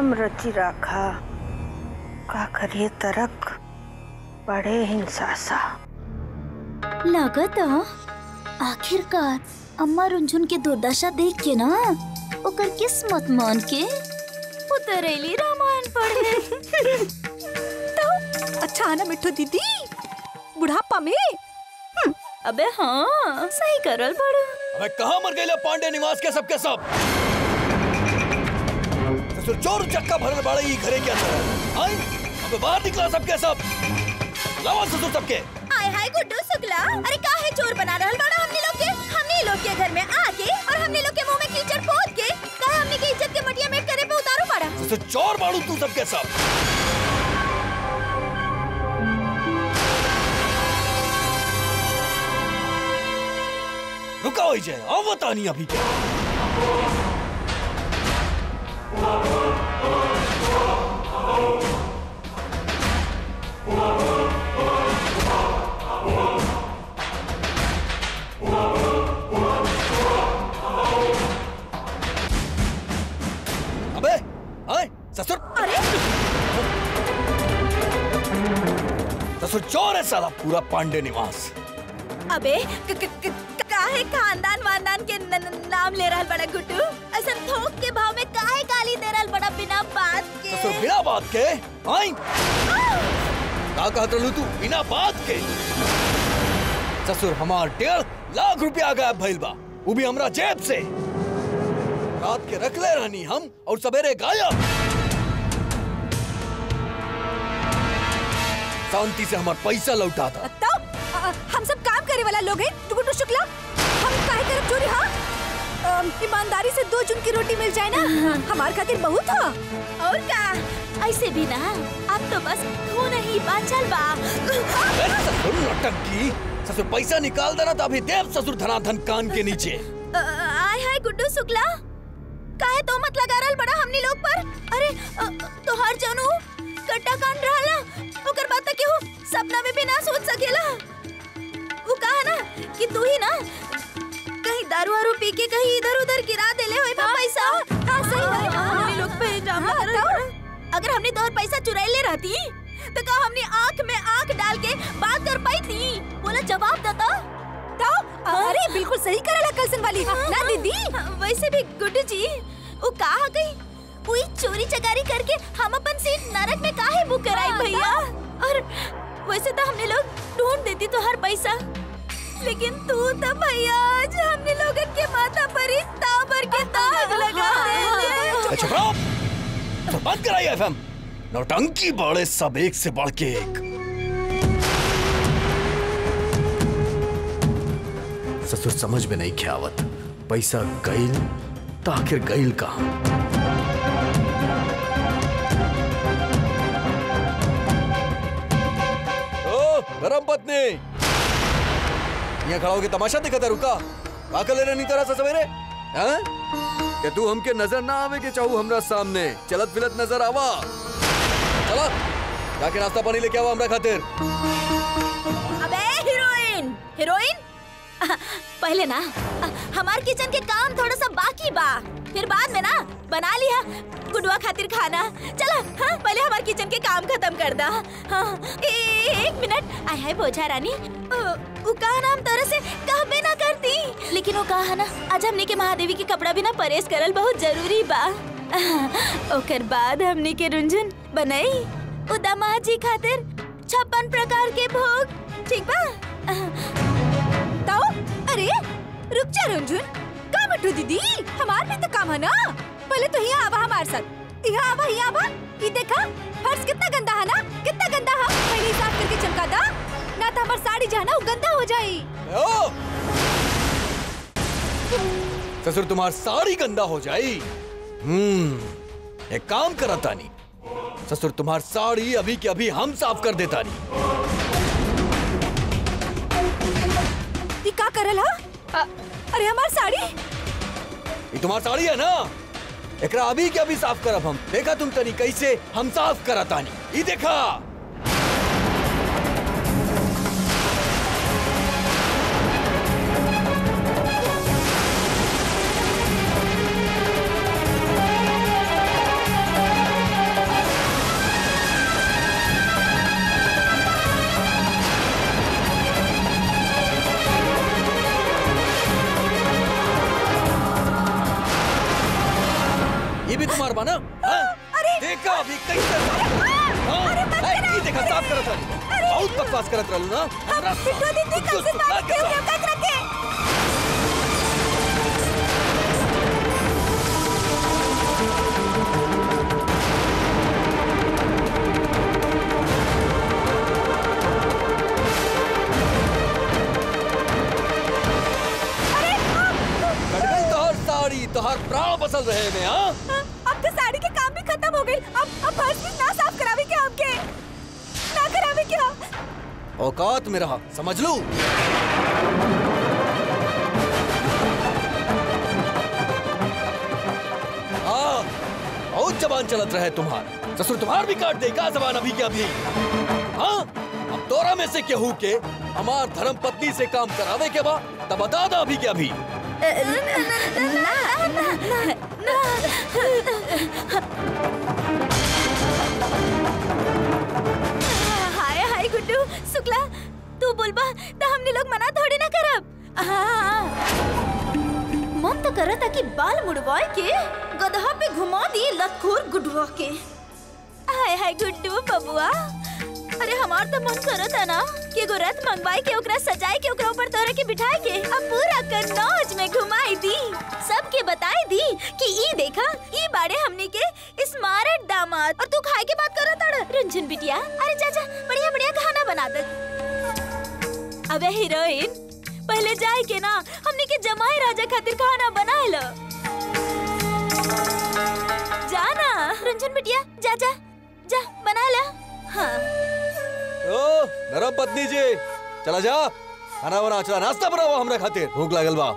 राम रचि रखा। का करिए तरक? बड़े हिंसासा लागत आखिरकार अम्मा रुंझुन के दुर्दशा देख के ना? ओकर किस्मत मान के? उतरेली रामायण पढ़े *laughs* तो अच्छा ना मिठू दीदी? बुढ़ापा में? अबे हाँ सही करल बड़ू अबे कहाँ मर गए पांडे निवास के सबके सब? ससुर चोर चक्का भरल बाड़े ई घरे के अंदर आई अबे बाहर निकला सबके सब। लावा ससुर सबके। हाय हाय गुड्डू शुक्ला। अरे काहे चोर बना रहल बड़ा हमने लोग के। हमने लोग के घर में आके और हमने लोग के मुँह में कीचड़ पोत के काहे हमने के इज़्ज़त के मटिया में करे पे उतारू पड़ा। ससुर चोर बाड़ू तू सबके सब। रुका हो जाए आओ बतानी अभी। क्या ससुर। ससुर चोर है साला पूरा पांडे निवास। अबे काहे खानदान वानदान के न, न, नाम ले रहल बड़ा गुड्डू? ऐसा थोक के भाव में गाली दे रहल बड़ा बिना बात के। ससुर बिना बात के? आई। का कहत रहलू तू? बिना बात के। ससुर हमार डेढ़ लाख रुपया गायब भइल बा। वो भी हमरा जेब से। रात के रखले रहनी हम और सवेरे गायब। शांति से हमार पैसा लौटा था तो अ, हम सब काम करे वाला लोग हैं। तू शुक्ला हम काहे करब चोरी हाँ? ईमानदारी से दो जून की रोटी मिल जाए ना? हमार खातिर बहुत था और का? ऐसे भी ना? अब तो बस खून ही बाचल बा। नौटंकी ससुर पैसा निकाल देना तो अभी देव ससुर धनाधन कान के नीचे। आय हाय गुड्डू शुक्ला। काहे तो मत लगा रहल बड़ा हमनी लोग पर? अरे अ, तोहार जानू। कट्टा कांड रहला। ओकर बात तक केहू सपना में भी ना सोच सकेला। वो कहा ना कि तू ही ना कहीं दारू वारू पी के कहीं इधर उधर गिरा होई बा पैसा। हाँ सही है हमनी लोग पे इल्ज़ाम बड़ा। अगर हमने तोहर पैसा चुराइले रहती तो का हमने आँख में आँख डाल के बात कर पाई थी? बोला जवाब देता तो। अरे बिल्कुल सही करेला कलसन वाली। ना दीदी? वैसे भी गुड्डू जी वो कहा गई? वही चोरी चकारी करके हम अपन सीट नरक में काहे बुक कराई भैया? और वैसे तो हमने लोग ढूंढ देती तो हर पैसा। लेकिन तू तो भैया बंद कराइए एफएम। नौटंकी बड़े सब एक से बढ़ के एक। ससुर, समझ में नहीं ख्यावत पैसा गईल तो आखिर गईल कहा? गरम पत्नी। यहाँ खड़ा होके तमाशा दिखा था, रुका। का कर ले रही तरह से सवेरे? हैं? कि तू हमके नज़र ना आवे के चाहू हमरा सामने। चलत फिलत नज़र आवा। चला जाके नाश्ता पानी लेके आवा हमरा खातिर। अबे, हीरोइन! हीरोइन? पहले ना, हमार किचन के काम थोड़ा सा बाकी बा। फिर बाद में ना, बना लिया। गुडवा खातिर खाना। चला हाँ पहले हमार किचन के काम खत्म कर दा। हाँ एक मिनट। आय हाय बोझा रानी। कहा नाम तरह से कहबे ना करती। लेकिन वो कहा ना, आज हमने के महादेवी के कपड़ा भी ना परहेज करल बहुत ज़रूरी बा। ओकर बाद हमने के रुंझुन बनाई वो दामाद जी खातिर छप्पन प्रकार के भोग। ठीक बा? तो अरे, रुक जा रंजुन बटू दीदी हमार भी तो काम है ना। पहले तो यहाँ आवा हमारे साथ। यहाँ आवा यहाँ आवा। ये देखा फर्श कितना गंदा है ना? कितना गंदा है? पहले साफ़ करके चमका दा। ना तो हमारी साड़ी जो है ना वो गंदा हो जाए। ससुर तुम्हार साड़ी गंदा हो जाई हम्म एक काम करा तानी। ससुर तुम्हार साड़ी अभी के अभी हम साफ़ कर देता नहीं का करल हा? अरे हमार साड़ी? ये तुम्हारी साड़ी है ना? एक अभी के अभी साफ़ करब हम। देखा तुम तनी, कैसे हम साफ़ करा तानी ये देखा। बहुत बकवास करत रहलू ना। हमरा दीदी से के बात। कर रखे? कट गई तोहर साड़ी तोहर प्राण बसल रहे में हाँ? अब तो साड़ी के काम भी खत्म हो गई। अब अब फर्श भी ना साफ़ करावे ना करावे क्या औकात में रहा समझ लू हाँ बहुत जबान चलत रहे तुम्हार ससुर तुम्हार भी काट देगा जबान अभी क्या अभी हाँ अब तोरा में से केहू के हमार धर्म पत्नी से काम करावे के बा तब बता दा अभी के अभी हाय शुक्ला तू बोलबा तो हमने लोग मना थोड़ी ना करब। मन तो करता कि बाल मुड़वाए के गधा पे घुमा दी लखूर गुडवा के। हाय हाय, गुड्डू, बबुआ। अरे हमार तो मन करता ना कि एगो रथ मंगवाए के ओकरा सजाए के ओकरा ऊपर तोरे के बिठाए के अब पूरा कन्नौज में घुमाई दी। सबके बताई दी कि ई देखा, ई बाड़े हमनी के स्मार्ट दामाद। और तू खाए के बात करत अड़ रंजन बिटिया। अरे चाचा बढ़िया बढ़िया खाना बना दे। अबे हीरोइन, पहले जाए के ना, हमनी के जमाई राजा खातिर खाना बना लो। जाना रंजन बिटिया, जा जा जा बना ला। हाँ। ओ, नरम पत्नी जी। चला जा। खाना बना चला नाश्ता बनाओ हमरा खातिर। भूख लागल बा।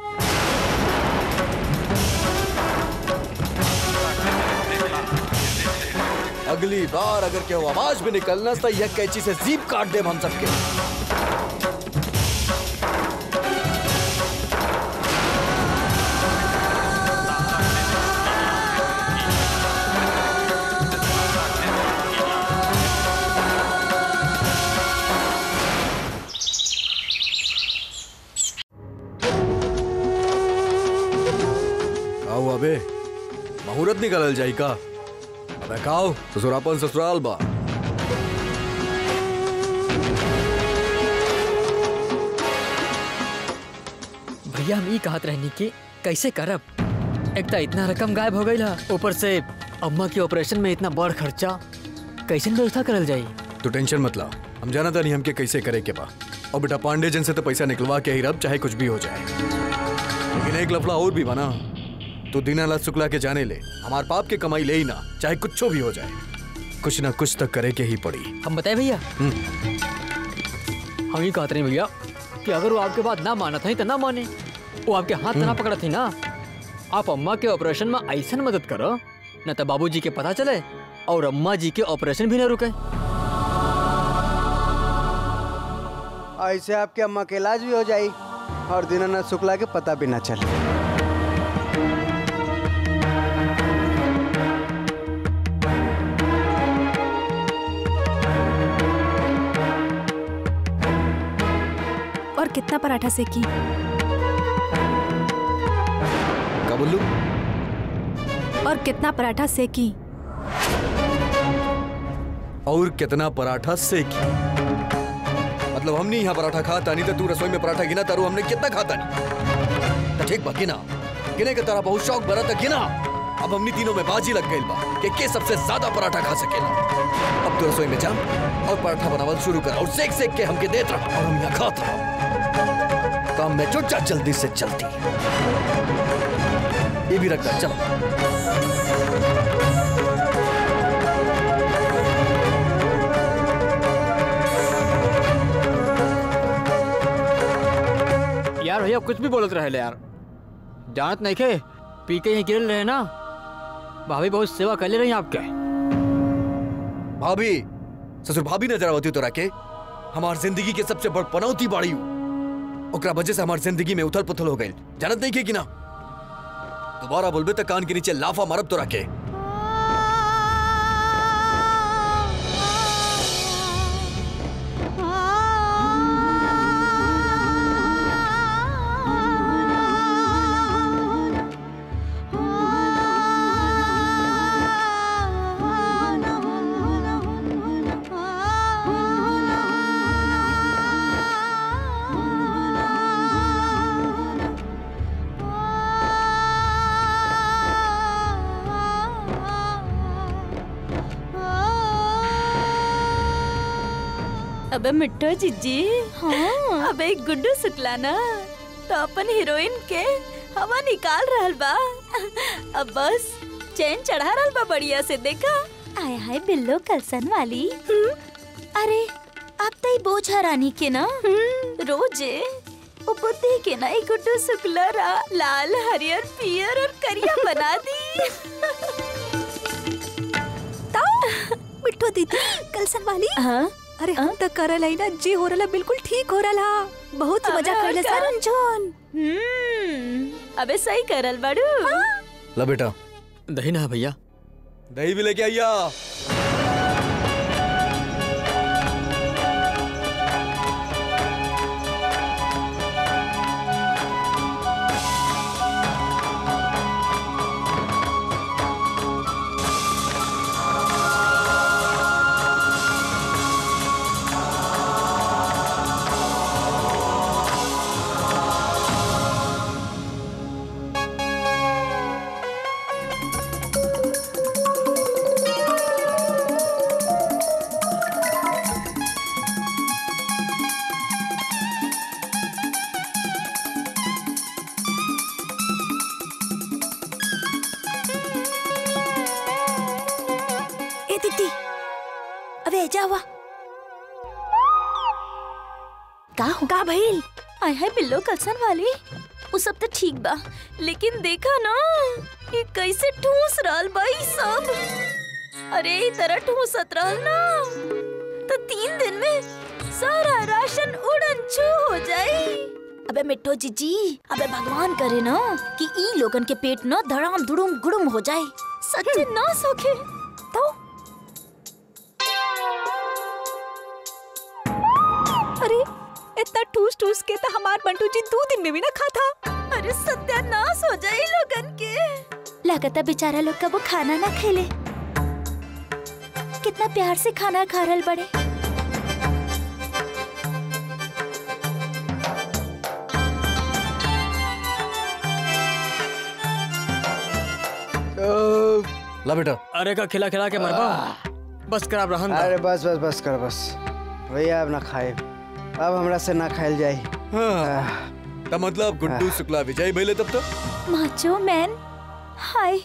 अगली बार अगर क्यों आवाज़ भी निकलना तो यह कैची से जीप काट दे हम सबके। अबे मुहूर्त निकलल जाई का? अबे काओ ससुरापन ससुराल बा। भैया हम ई कहत रहनी कि कैसे करब? एक तो इतना रकम गायब हो गई ला ऊपर से अम्मा के ऑपरेशन में इतना बड़ खर्चा। कैसे व्यवस्था करल जाई? तू टेंशन मत ला। हम जाना था नहीं हमके कैसे करे के बा। और बेटा पांडे जन से तो पैसा निकलवा के ही रब चाहे कुछ भी हो जाए। लेकिन एक लफड़ा और भी बना तू दीनानाथ शुक्ला के जाने ले। हमार पाप के कमाई ले ही ना चाहे कुछ भी हो जाए। कुछ ना कुछ तक करे के ही पड़ी। हम बताए भैया? हम ही कहते रहे भैया कि अगर वो आपके बात ना मानत है तो ना माने। वो आपके हाथ तो ना पकड़त है ना। आप अम्मा के ऑपरेशन में ऐसा मदद करो न तो बाबूजी के पता चले और अम्मा जी के ऑपरेशन भी न रुके। ऐसे आपके अम्मा के इलाज भी हो जाए और दीनानाथ शुक्ला के पता भी ना चले। कितना पराठा सेकी? बोलू? और कितना पराठा सेकी? और कितना पराठा सेकी? मतलब हमने यहाँ पराठा खाता नहीं तो तू रसोई में पराठा गिना तारू हमने कितना खाता नहीं। तो ठीक बा गिना। गिने के तरह बहुत शौक भरा था गिना। अब हमने तीनों में बाजी लग गई बा कि के सबसे ज़्यादा पराठा खा सकेला। अब तू रसोई में जा और पराठा बनावल शुरू कर और सेक सेक के हमके देत रहा और हम यहाँ खात रहा। काम में जुट जा जल्दी से जल्दी ये भी रखता चलो। यार भैया कुछ भी बोलत रहे यार। जानत नहीं खे? पी के यहाँ गिरल रहे ना। भाभी बहुत सेवा कर ले रही आपके। भाभी ससुर भाभी नज़र आवती तोरा के? हमार ज़िंदगी के सबसे बड़ पनौती बाड़ी हूँ। ओकरा वजह से हमार ज़िंदगी में उथल पुथल हो गई। जानत नहीं के कि ना? दोबारा बोलबे तो कान के नीचे लाफा मारब तो के। अबे मिट्टो जीजी हाँ। अबे एक गुड्डू शुक्ला ना तो अपन हीरोइन के हवा निकाल रहल बा। अब बस चैन चढ़ा रहल बा बढ़िया से देखा? आय हाय बिल्लो कलसन वाली। अरे आप तो बोझ रानी के ना? रोज़े वो बुद्धि के ना एक गुड्डू शुक्ला रा। लाल हरियर पियर और करिया बना दी। *laughs* मिठो दीदी कलसन वाली। हाँ। अरे हम तक कर रहे ना जी हो रहा बिल्कुल ठीक हो रहा बहुत मज़ा कर रहा सर जोन। हम्म अबे सही करल बड़ू। ला बेटा। दही ना भैया। दही भी लेके आइया। अबे मिट्टो जीजी अबे भगवान करे ना कि ई लोगन के पेट ना धड़ाम धुड़ुम गुड़ुम हो जाए। सच्चे ना सोखे। तो? अरे इतना ठूस ठूस के तो हमार बंटू जी दो दिन में भी ना खाता अरे सत्यानाश हो जाए लोगन के। लगता बेचारा लोग का वो खाना ना खेले। कितना प्यार से खाना खा रहल बड़े। ला बेटा। अरे का खिला खिला के मरबा बस कर अब रहन दा। अरे बस बस बस कर बस। भैया अब ना खाए। अब हमरा से ना खाएल जाए। हाँ, तो मतलब? गुड्डू शुक्ला विजय भैले तब तो? Macho man. हाय।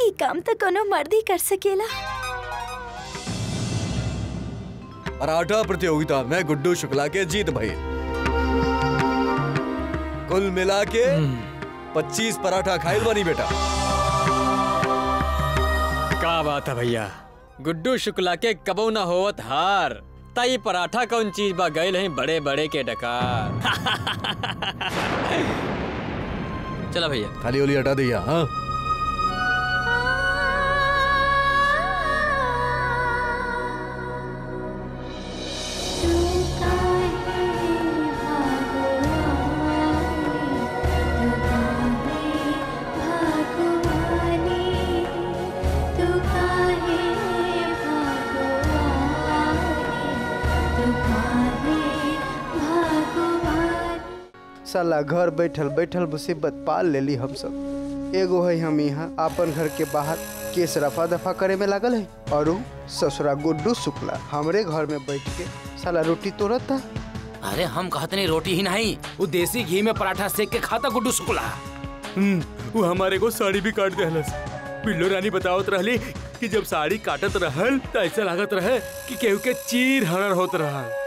ई काम तो कोनो मर्द ही कर सकेला। पराठा प्रतियोगिता में गुड्डू शुक्ला के जीत भई कुल मिला के पच्चीस पराठा खाइल बनी बेटा। का बात है भैया? गुड्डू शुक्ला के कबो न होवत हार। ताई पराठा कौन चीज़ बा गए नहीं बड़े बड़े के डकार। *laughs* चला भैया। खाली ओली हटा दिया हाँ? साला घर बैठल बैठल मुसीबत पाल लेली हम सब एगो है हम यहाँ अपन घर के बाहर केस रफा दफ़ा करे में लागल है। और ससुरा गुड्डू शुक्ला हमरे घर में बैठ के साला रोटी तोड़त था अरे हम कहते नहीं रोटी ही नहीं वो देसी घी में पराठा सेक के खाता गुड्डू शुक्ला। हम्म, वो हमारे को साड़ी भी काट देहलस। बिल्लो रानी बतावत रहली कि जब साड़ी काटत रहल तो ऐसा लागत रहे कि केहू के चीर हरण होत रहल।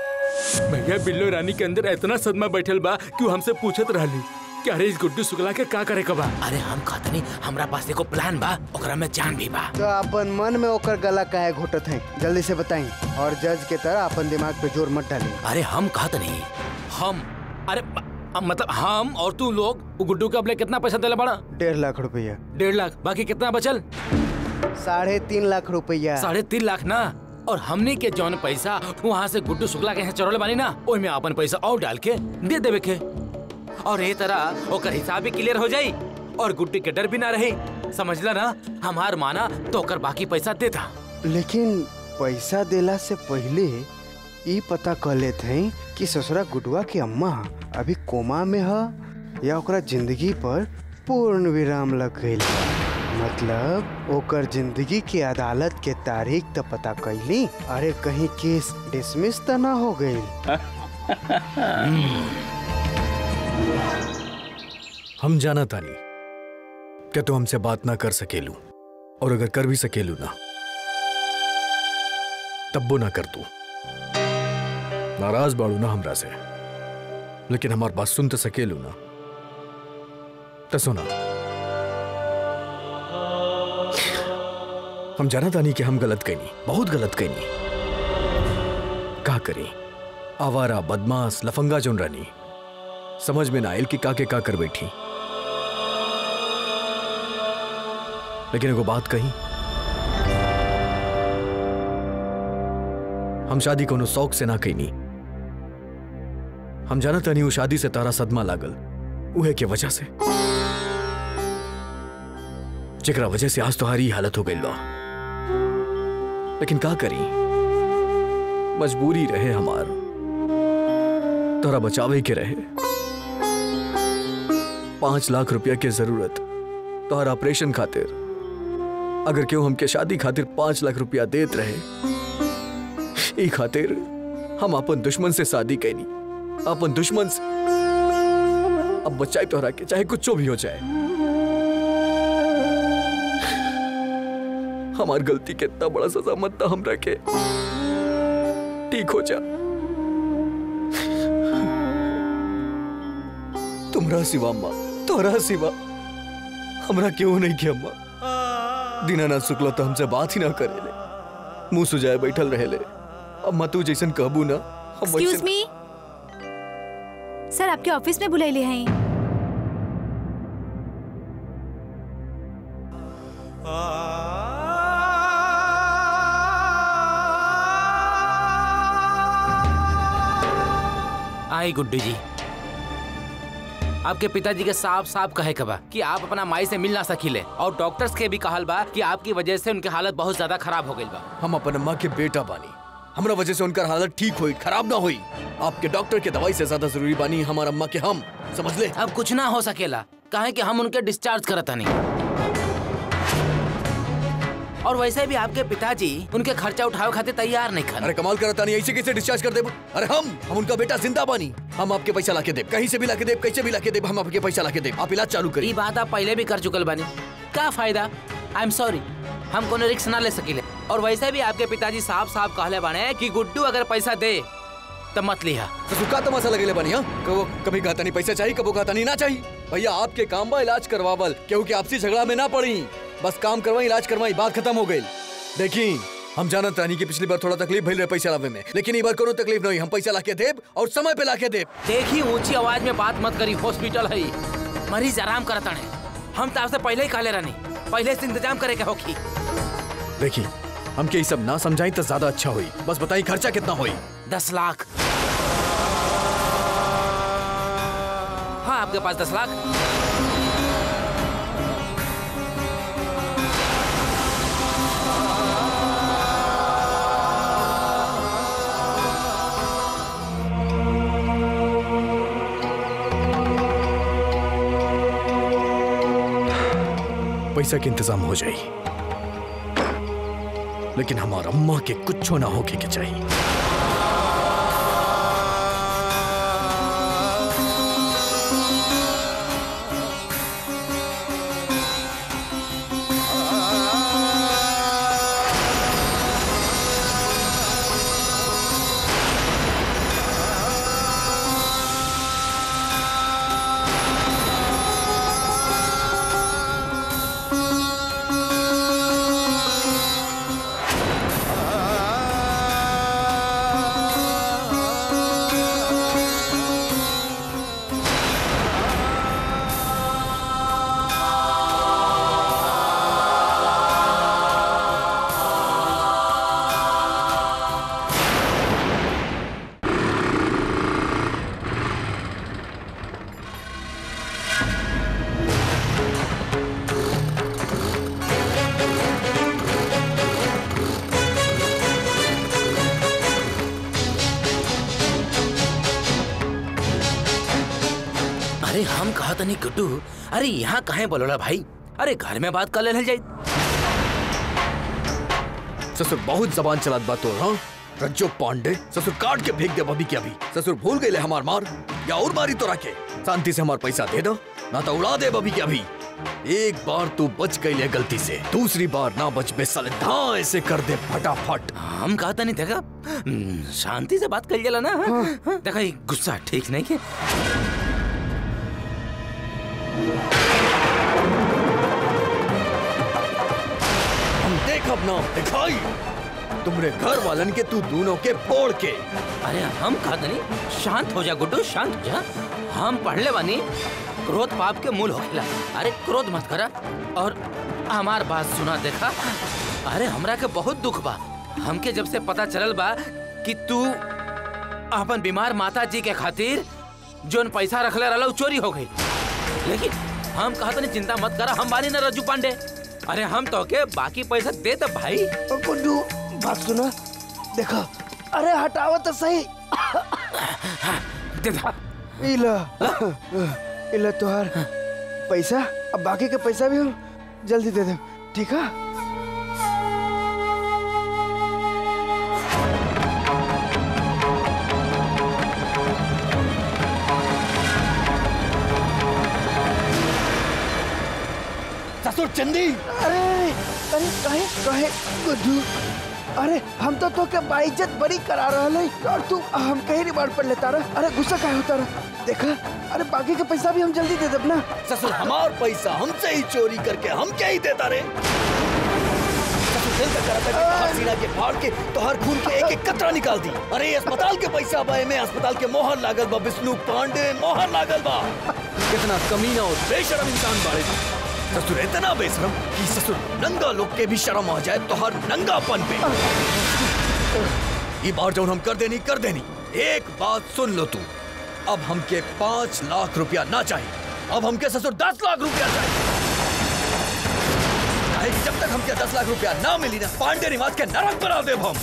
भैया बिल्लो रानी के अंदर इतना सदमा बैठल बा कि हमसे पूछत रहली कि अरे इस गुड्डू शुक्ला के का करे कबा अरे हम कहते नहीं हमरा पास एगो प्लान बा ओकरा में जान भी बा। तो अपन मन में ओकर गला काहे घोटत है? जल्दी से बताई। और जज के तरह अपन दिमाग पे ज़ोर मत डाली। अरे हम कहते नहीं हम अरे अ- मतलब हम और तू लोग गुड्डू के अपने कितना पैसा देला बड़ा? डेढ़ लाख रुपया। डेढ़ लाख बाकी कितना बचल? साढ़े तीन लाख रुपया। साढ़े तीन लाख ना? और हमने के जौन पैसा वहाँ से गुड्डू शुक्ला के चरोले बानी ना ओई में अपन पैसा और डाल के दे देवे के। और ये तरह ओकर हिसाब भी क्लियर हो जाई और गुड्डू के डर भी ना रही। समझला ना हमार माना तो ओकर बाकी पैसा देता लेकिन पैसा देला से पहले ई पता कर लेते हैं कि ससुरा गुडुआ की अम्मा अभी कोमा में है या ओकरा ज़िंदगी पर पूर्ण विराम लग गई। मतलब ओकर ज़िंदगी की अदालत के तारीख तो पता कैली अरे, कहीं केस डिसमिस तो ना हो गई *laughs* हम जाना तानी। क्या तू तो हमसे बात ना कर सकेलू? और अगर कर भी सकेलू ना तब्बो ना कर तू। नाराज़ बाड़ू ना हमरा से। लेकिन हमार बात सुन तो सकेलू ना। तो सुना। हम जाना तानी कि हम गलत कहीं। बहुत गलत कहीं। का करी? आवारा, बदमाश, लफंगा जोन रानी समझ में ना आयल कि का के का कर बैठी। लेकिन एगो बात कही। हम शादी कोनो शौक से ना कईनी हम जाना तानी वो शादी से तारा सदमा लागल। उहे के वजह से। जेकरा वजह से आज तुम्हारी हालत हो गई बा लेकिन का करी? मजबूरी रहे हमार। तोरा बचावे के रहे। पाँच लाख रुपया के ज़रूरत तोहर ऑपरेशन खातिर। अगर क्यों हमके शादी खातिर पाँच लाख रुपया देत रहे खातिर हम अपन दुश्मन से शादी कैनी। अपन दुश्मन से। अब बचाए तोहरा के चाहे कुछ भी हो जाए। हमार गलती के इतना बड़ा सजा मत दा हमरा के ठीक हो जा। तुमरा सिवा अम्मा। तोरा सिवा। हमरा क्यों नहीं किया अम्मा? दीनानाथ शुक्ला तो हमसे बात ही ना करेले मुँह सुजाए बैठल रहेले अम्मा तू जैसन कहबू ना एक्सक्यूज मी सर आपके ऑफ़िस में बुलाइले हैं। आई गुड्डू जी। आपके पिताजी के साफ़ साफ़ कहे के बा कि आप अपना माई से मिल ना सकीले और डॉक्टर्स के भी कहल बा कि आपकी वजह से उनके हालत बहुत ज़्यादा खराब हो गई बा। हम अपन अम्मा के बेटा बानी। हमारा वजह से उनका हालत ठीक हुई खराब ना हुई। आपके डॉक्टर के दवाई से ज़्यादा ज़रूरी बानी हमार अम्मा के हम समझ ले? अब कुछ ना हो सकेला। कहे कि हम उनके डिस्चार्ज करता नहीं और वैसे भी आपके पिताजी उनके खर्चा उठावे खाते तैयार नहीं खन। अरे कमाल करता नहीं ऐसे कैसे डिस्चार्ज कर दे अरे हम हम उनका बेटा ज़िंदा बानी हम आपके पैसा लाके दे कहीं से भी लाके दे कैसे भी लाके दे हम आपके पैसा लाके दे आप इलाज चालू ये करिए बात आप पहले भी कर चुकल बानी। का फ़ायदा? आई एम सॉरी हम कोनो रिक्स ना ले सकीले। और वैसे भी आपके पिताजी साफ़ साफ़ कहले बाने कि गुड्डू अगर पैसा दे तो मत लिया तो सुखा तमाशा लगेले बानी हाँ? कबो कभी कहता नहीं पैसा चाहिए कबो कहता नहीं ना चाहिए भैया आपके काम बा इलाज करवावल क्योंकि आपसी झगड़ा में ना पड़ी। बस काम करवाई इलाज करवाई बात खत्म हो गई। देखी हम जानत रानी की पिछली बार थोड़ा तकलीफ़ भइल रहे पैसा लावे में। लेकिन ई बार कोनो तकलीफ़ नहीं हम पैसा लाके देब और समय पे लाके देब। देखी ऊँची आवाज़ में बात मत करी हॉस्पिटल है मरीज़ आराम करता है हम तो आपसे पहले ही कहले रहनी। पहले से इंतज़ाम करे के होखी। देखी हमके ये सब ना समझाई तो ज़्यादा अच्छा हुई। बस बताई खर्चा कितना हुई? दस लाख। हाँ आपके पास दस लाख। पैसा के इंतज़ाम हो जाए। लेकिन हमारा अम्मा के कुछ ना होके के चाहिए? नहीं गुड्डू। अरे यहाँ कहे बोलोला भाई? अरे घर में बात कर ले जाई ससुर बहुत जबान चलात बात हो हाँ। रज्जो पांडे ससुर काट के फेंक दे अभी के अभी। ससुर भूल गए हमार मार। या और मारी तो रखे। शांति से हमार पैसा दे दो ना तो उड़ा दे अभी के अभी। एक बार तू बच गई गलती से। दूसरी बार ना बच बे साले धा ऐसे कर दे फटाफट। हम कहा था नहीं देखा? हम्म, शांति से बात कर ना हाँ? हाँ? देखा गुस्सा ठीक नहीं है? देख अपना दिखाई। तुमरे घर वालन के तू दोनों के फोड़ के। अरे हम कहा नहीं, शांत हो जा गुड्डू, शांत हो जा। हम पढ़ ले बानी, क्रोध पाप के मूल हो होखेला अरे क्रोध मत करा, और हमार बात सुना देखा। अरे हमरा के बहुत दुख बा। हमके जब से पता चलल बा कि तू अपन बीमार माता जी के खातिर जोन पैसा रखले रहला उ चोरी हो गई। लेकिन हम कहा नहीं चिंता मत करा हम मानी ना रज्जू पांडे। अरे हम तो के बाकी पैसा दे तो भाई। गुड्डू बात सुनो देखो अरे हटाओ तो सही। दे दे। इला इला तुहार पैसा अब बाकी के पैसा भी हम जल्दी दे दे ठीक है? चंदी। अरे अरे, कहे कहे गुड्डू अरे, हम तो तो के बाइज्जत बड़ी करा रहा है। और तू हम कहीं रिमांड पर लेता रहा। अरे, गुस्सा काहे होता रहा? देखा, अरे, बाकी के पैसा भी हम जल्दी दे देब ना। ससुर, हमार पैसा हमसे ही चोरी करके हम क्या ही देता रे ससुर, दिल का के फाड़ के तोहर खून के एक एक कतरा निकाल दी। अरे, अस्पताल के पैसा बाए में अस्पताल के मोहर लागल बा विष्णु पांडे, मोहर लागल बा। कितना कमीना और बेशरम इंसान बाड़े। ससुर, इतना बेशरम कि ससुर नंगा लोग के भी शर्म आ जाए तोहर नंगापन पे। ये बार जो हम कर देनी कर देनी। एक बात सुन लो तू। अब हमके पाँच लाख रुपया ना चाहिए। अब हमके ससुर दस लाख रुपया चाहिए। जब तक हमके दस लाख रुपया ना मिली ना, पांडे निवास के नरक बना देब हम।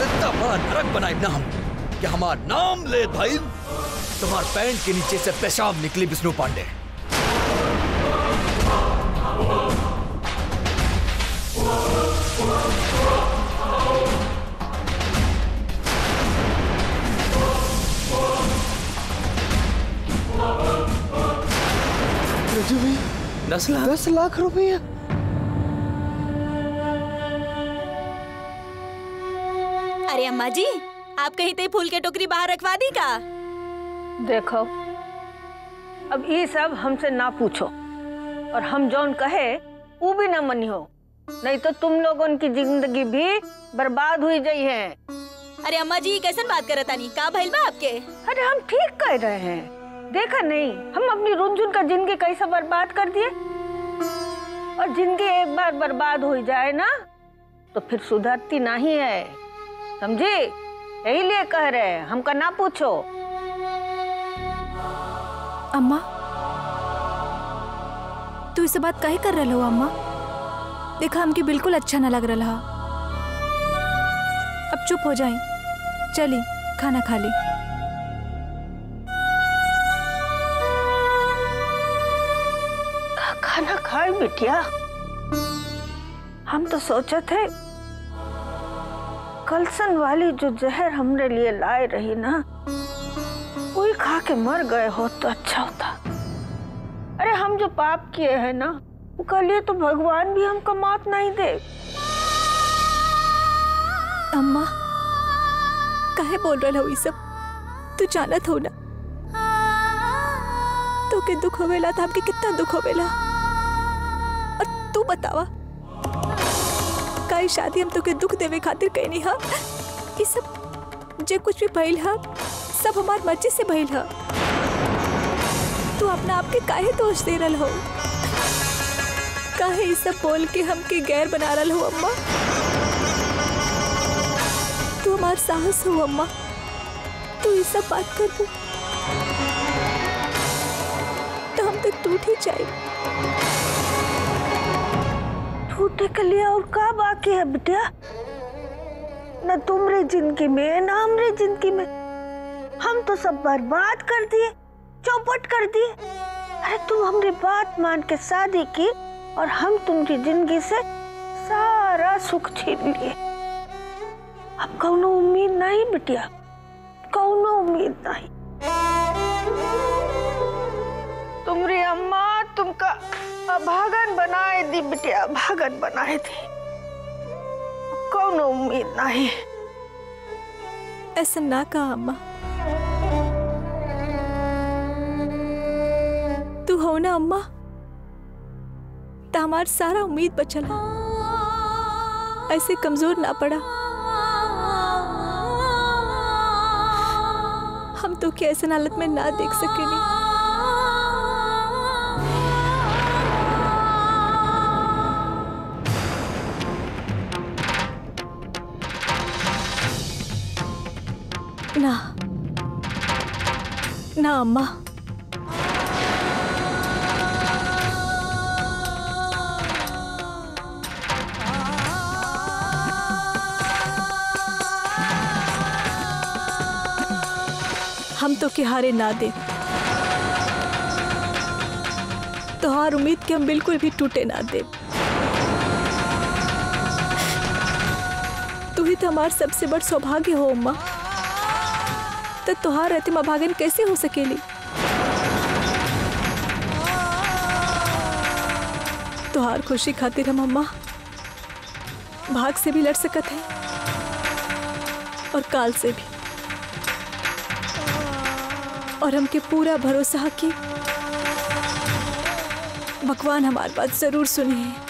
इतना बड़ा नरक बनाए ना हम कि हमार नाम ले भाई, तुम्हार पैंट के नीचे से पेशाब निकली विष्णु पांडे। रजू भी दस लाख। दस लाख रुपया। अरे अम्मा जी आप कहीं ते फूल के टोकरी बाहर रखवा दी का? देखो अब ये सब हमसे ना पूछो। और हम जौन कहे वो भी ना मनियो। नहीं तो तुम लोगों की ज़िंदगी भी बर्बाद हुई गई है। अरे अम्मा जी कैसे बात कर तानी? का भइल बा आपके? अरे हम ठीक कह रहे हैं। देखा नहीं हम अपनी रुनझुन का ज़िंदगी कैसे बर्बाद कर दिए? और ज़िंदगी एक बार बर्बाद हो जाए ना तो फिर सुधरती नहीं है। समझी? यही लिए कह रहे हैं हमका ना पूछो। अम्मा तू इसे बात काहे कर रहे हो अम्मा? देखा हमके बिल्कुल अच्छा ना लग रहा अब चुप हो जाए चली, खाना खा ली। खाना खाए बिटिया। हम तो सोचे थे कलसन वाली जो जहर हमरे लिए लाए रही ना, वही खा के मर गए हो तो अच्छा होता। अरे हम जो पाप किए हैं ना उसके लिए तो भगवान भी हमको माफ़ नहीं दे। अम्मा, काहे बोल रहे हो ये सब? तू जानत हो ना? तो के दुख होवेला था हमके कितना दुख होवेला। और तू बतावा काई शादी हम तोके दुख देवे खातिर कहनी हा? ये सब जे कुछ भी भइल, हा? सब हमार मर्ज़ी से भइल, हा? तू अपना आप के काहे दोष दे रहा हो? काहे ये सब बोल के हमके गैर बना रल हो, अम्मा। तू हमार साहस हो, अम्मा। तू ये सब बात कर दू। तो हम तो टूट ही जाए। टूटे के लिए और का बाकी है बिटिया न तुमरे ज़िंदगी में, न हमरे ज़िंदगी में। हम तो सब बर्बाद कर दिए, चौपट कर दिए। अरे तू हमरी बात मान के शादी की और हम तुम्हारी ज़िंदगी से सारा सुख छीन लिए। अब कौनो उम्मीद नहीं, बिटिया। कौनो उम्मीद नहीं। तुम्हारी अम्मा तुमका अभागन बनाए दी, बिटिया, अभागन बनाए दी। कौनो उम्मीद नहीं। ऐसा ना कहा, अम्मा। तू हो ना, अम्मा? तो हमार सारा उम्मीद बचल ऐसे कमज़ोर ना पड़ा। हम तो के ऐसे हालत में ना देख सकेनी ना। ना, अम्मा। हम तो के हारे ना दे। तोहार उम्मीद के हम बिल्कुल भी टूटे ना दे। तू ही तो हमार सबसे बड़ सौभाग्य हो, अम्मा। तो तोहार रहते माँ भागन कैसे हो सकेली? तुहार खुशी खातिर हम, अम्मा, भाग से भी लड़ सकत है। और काल से भी। और हमके पूरा भरोसा की भगवान हमारे बात ज़रूर सुनी है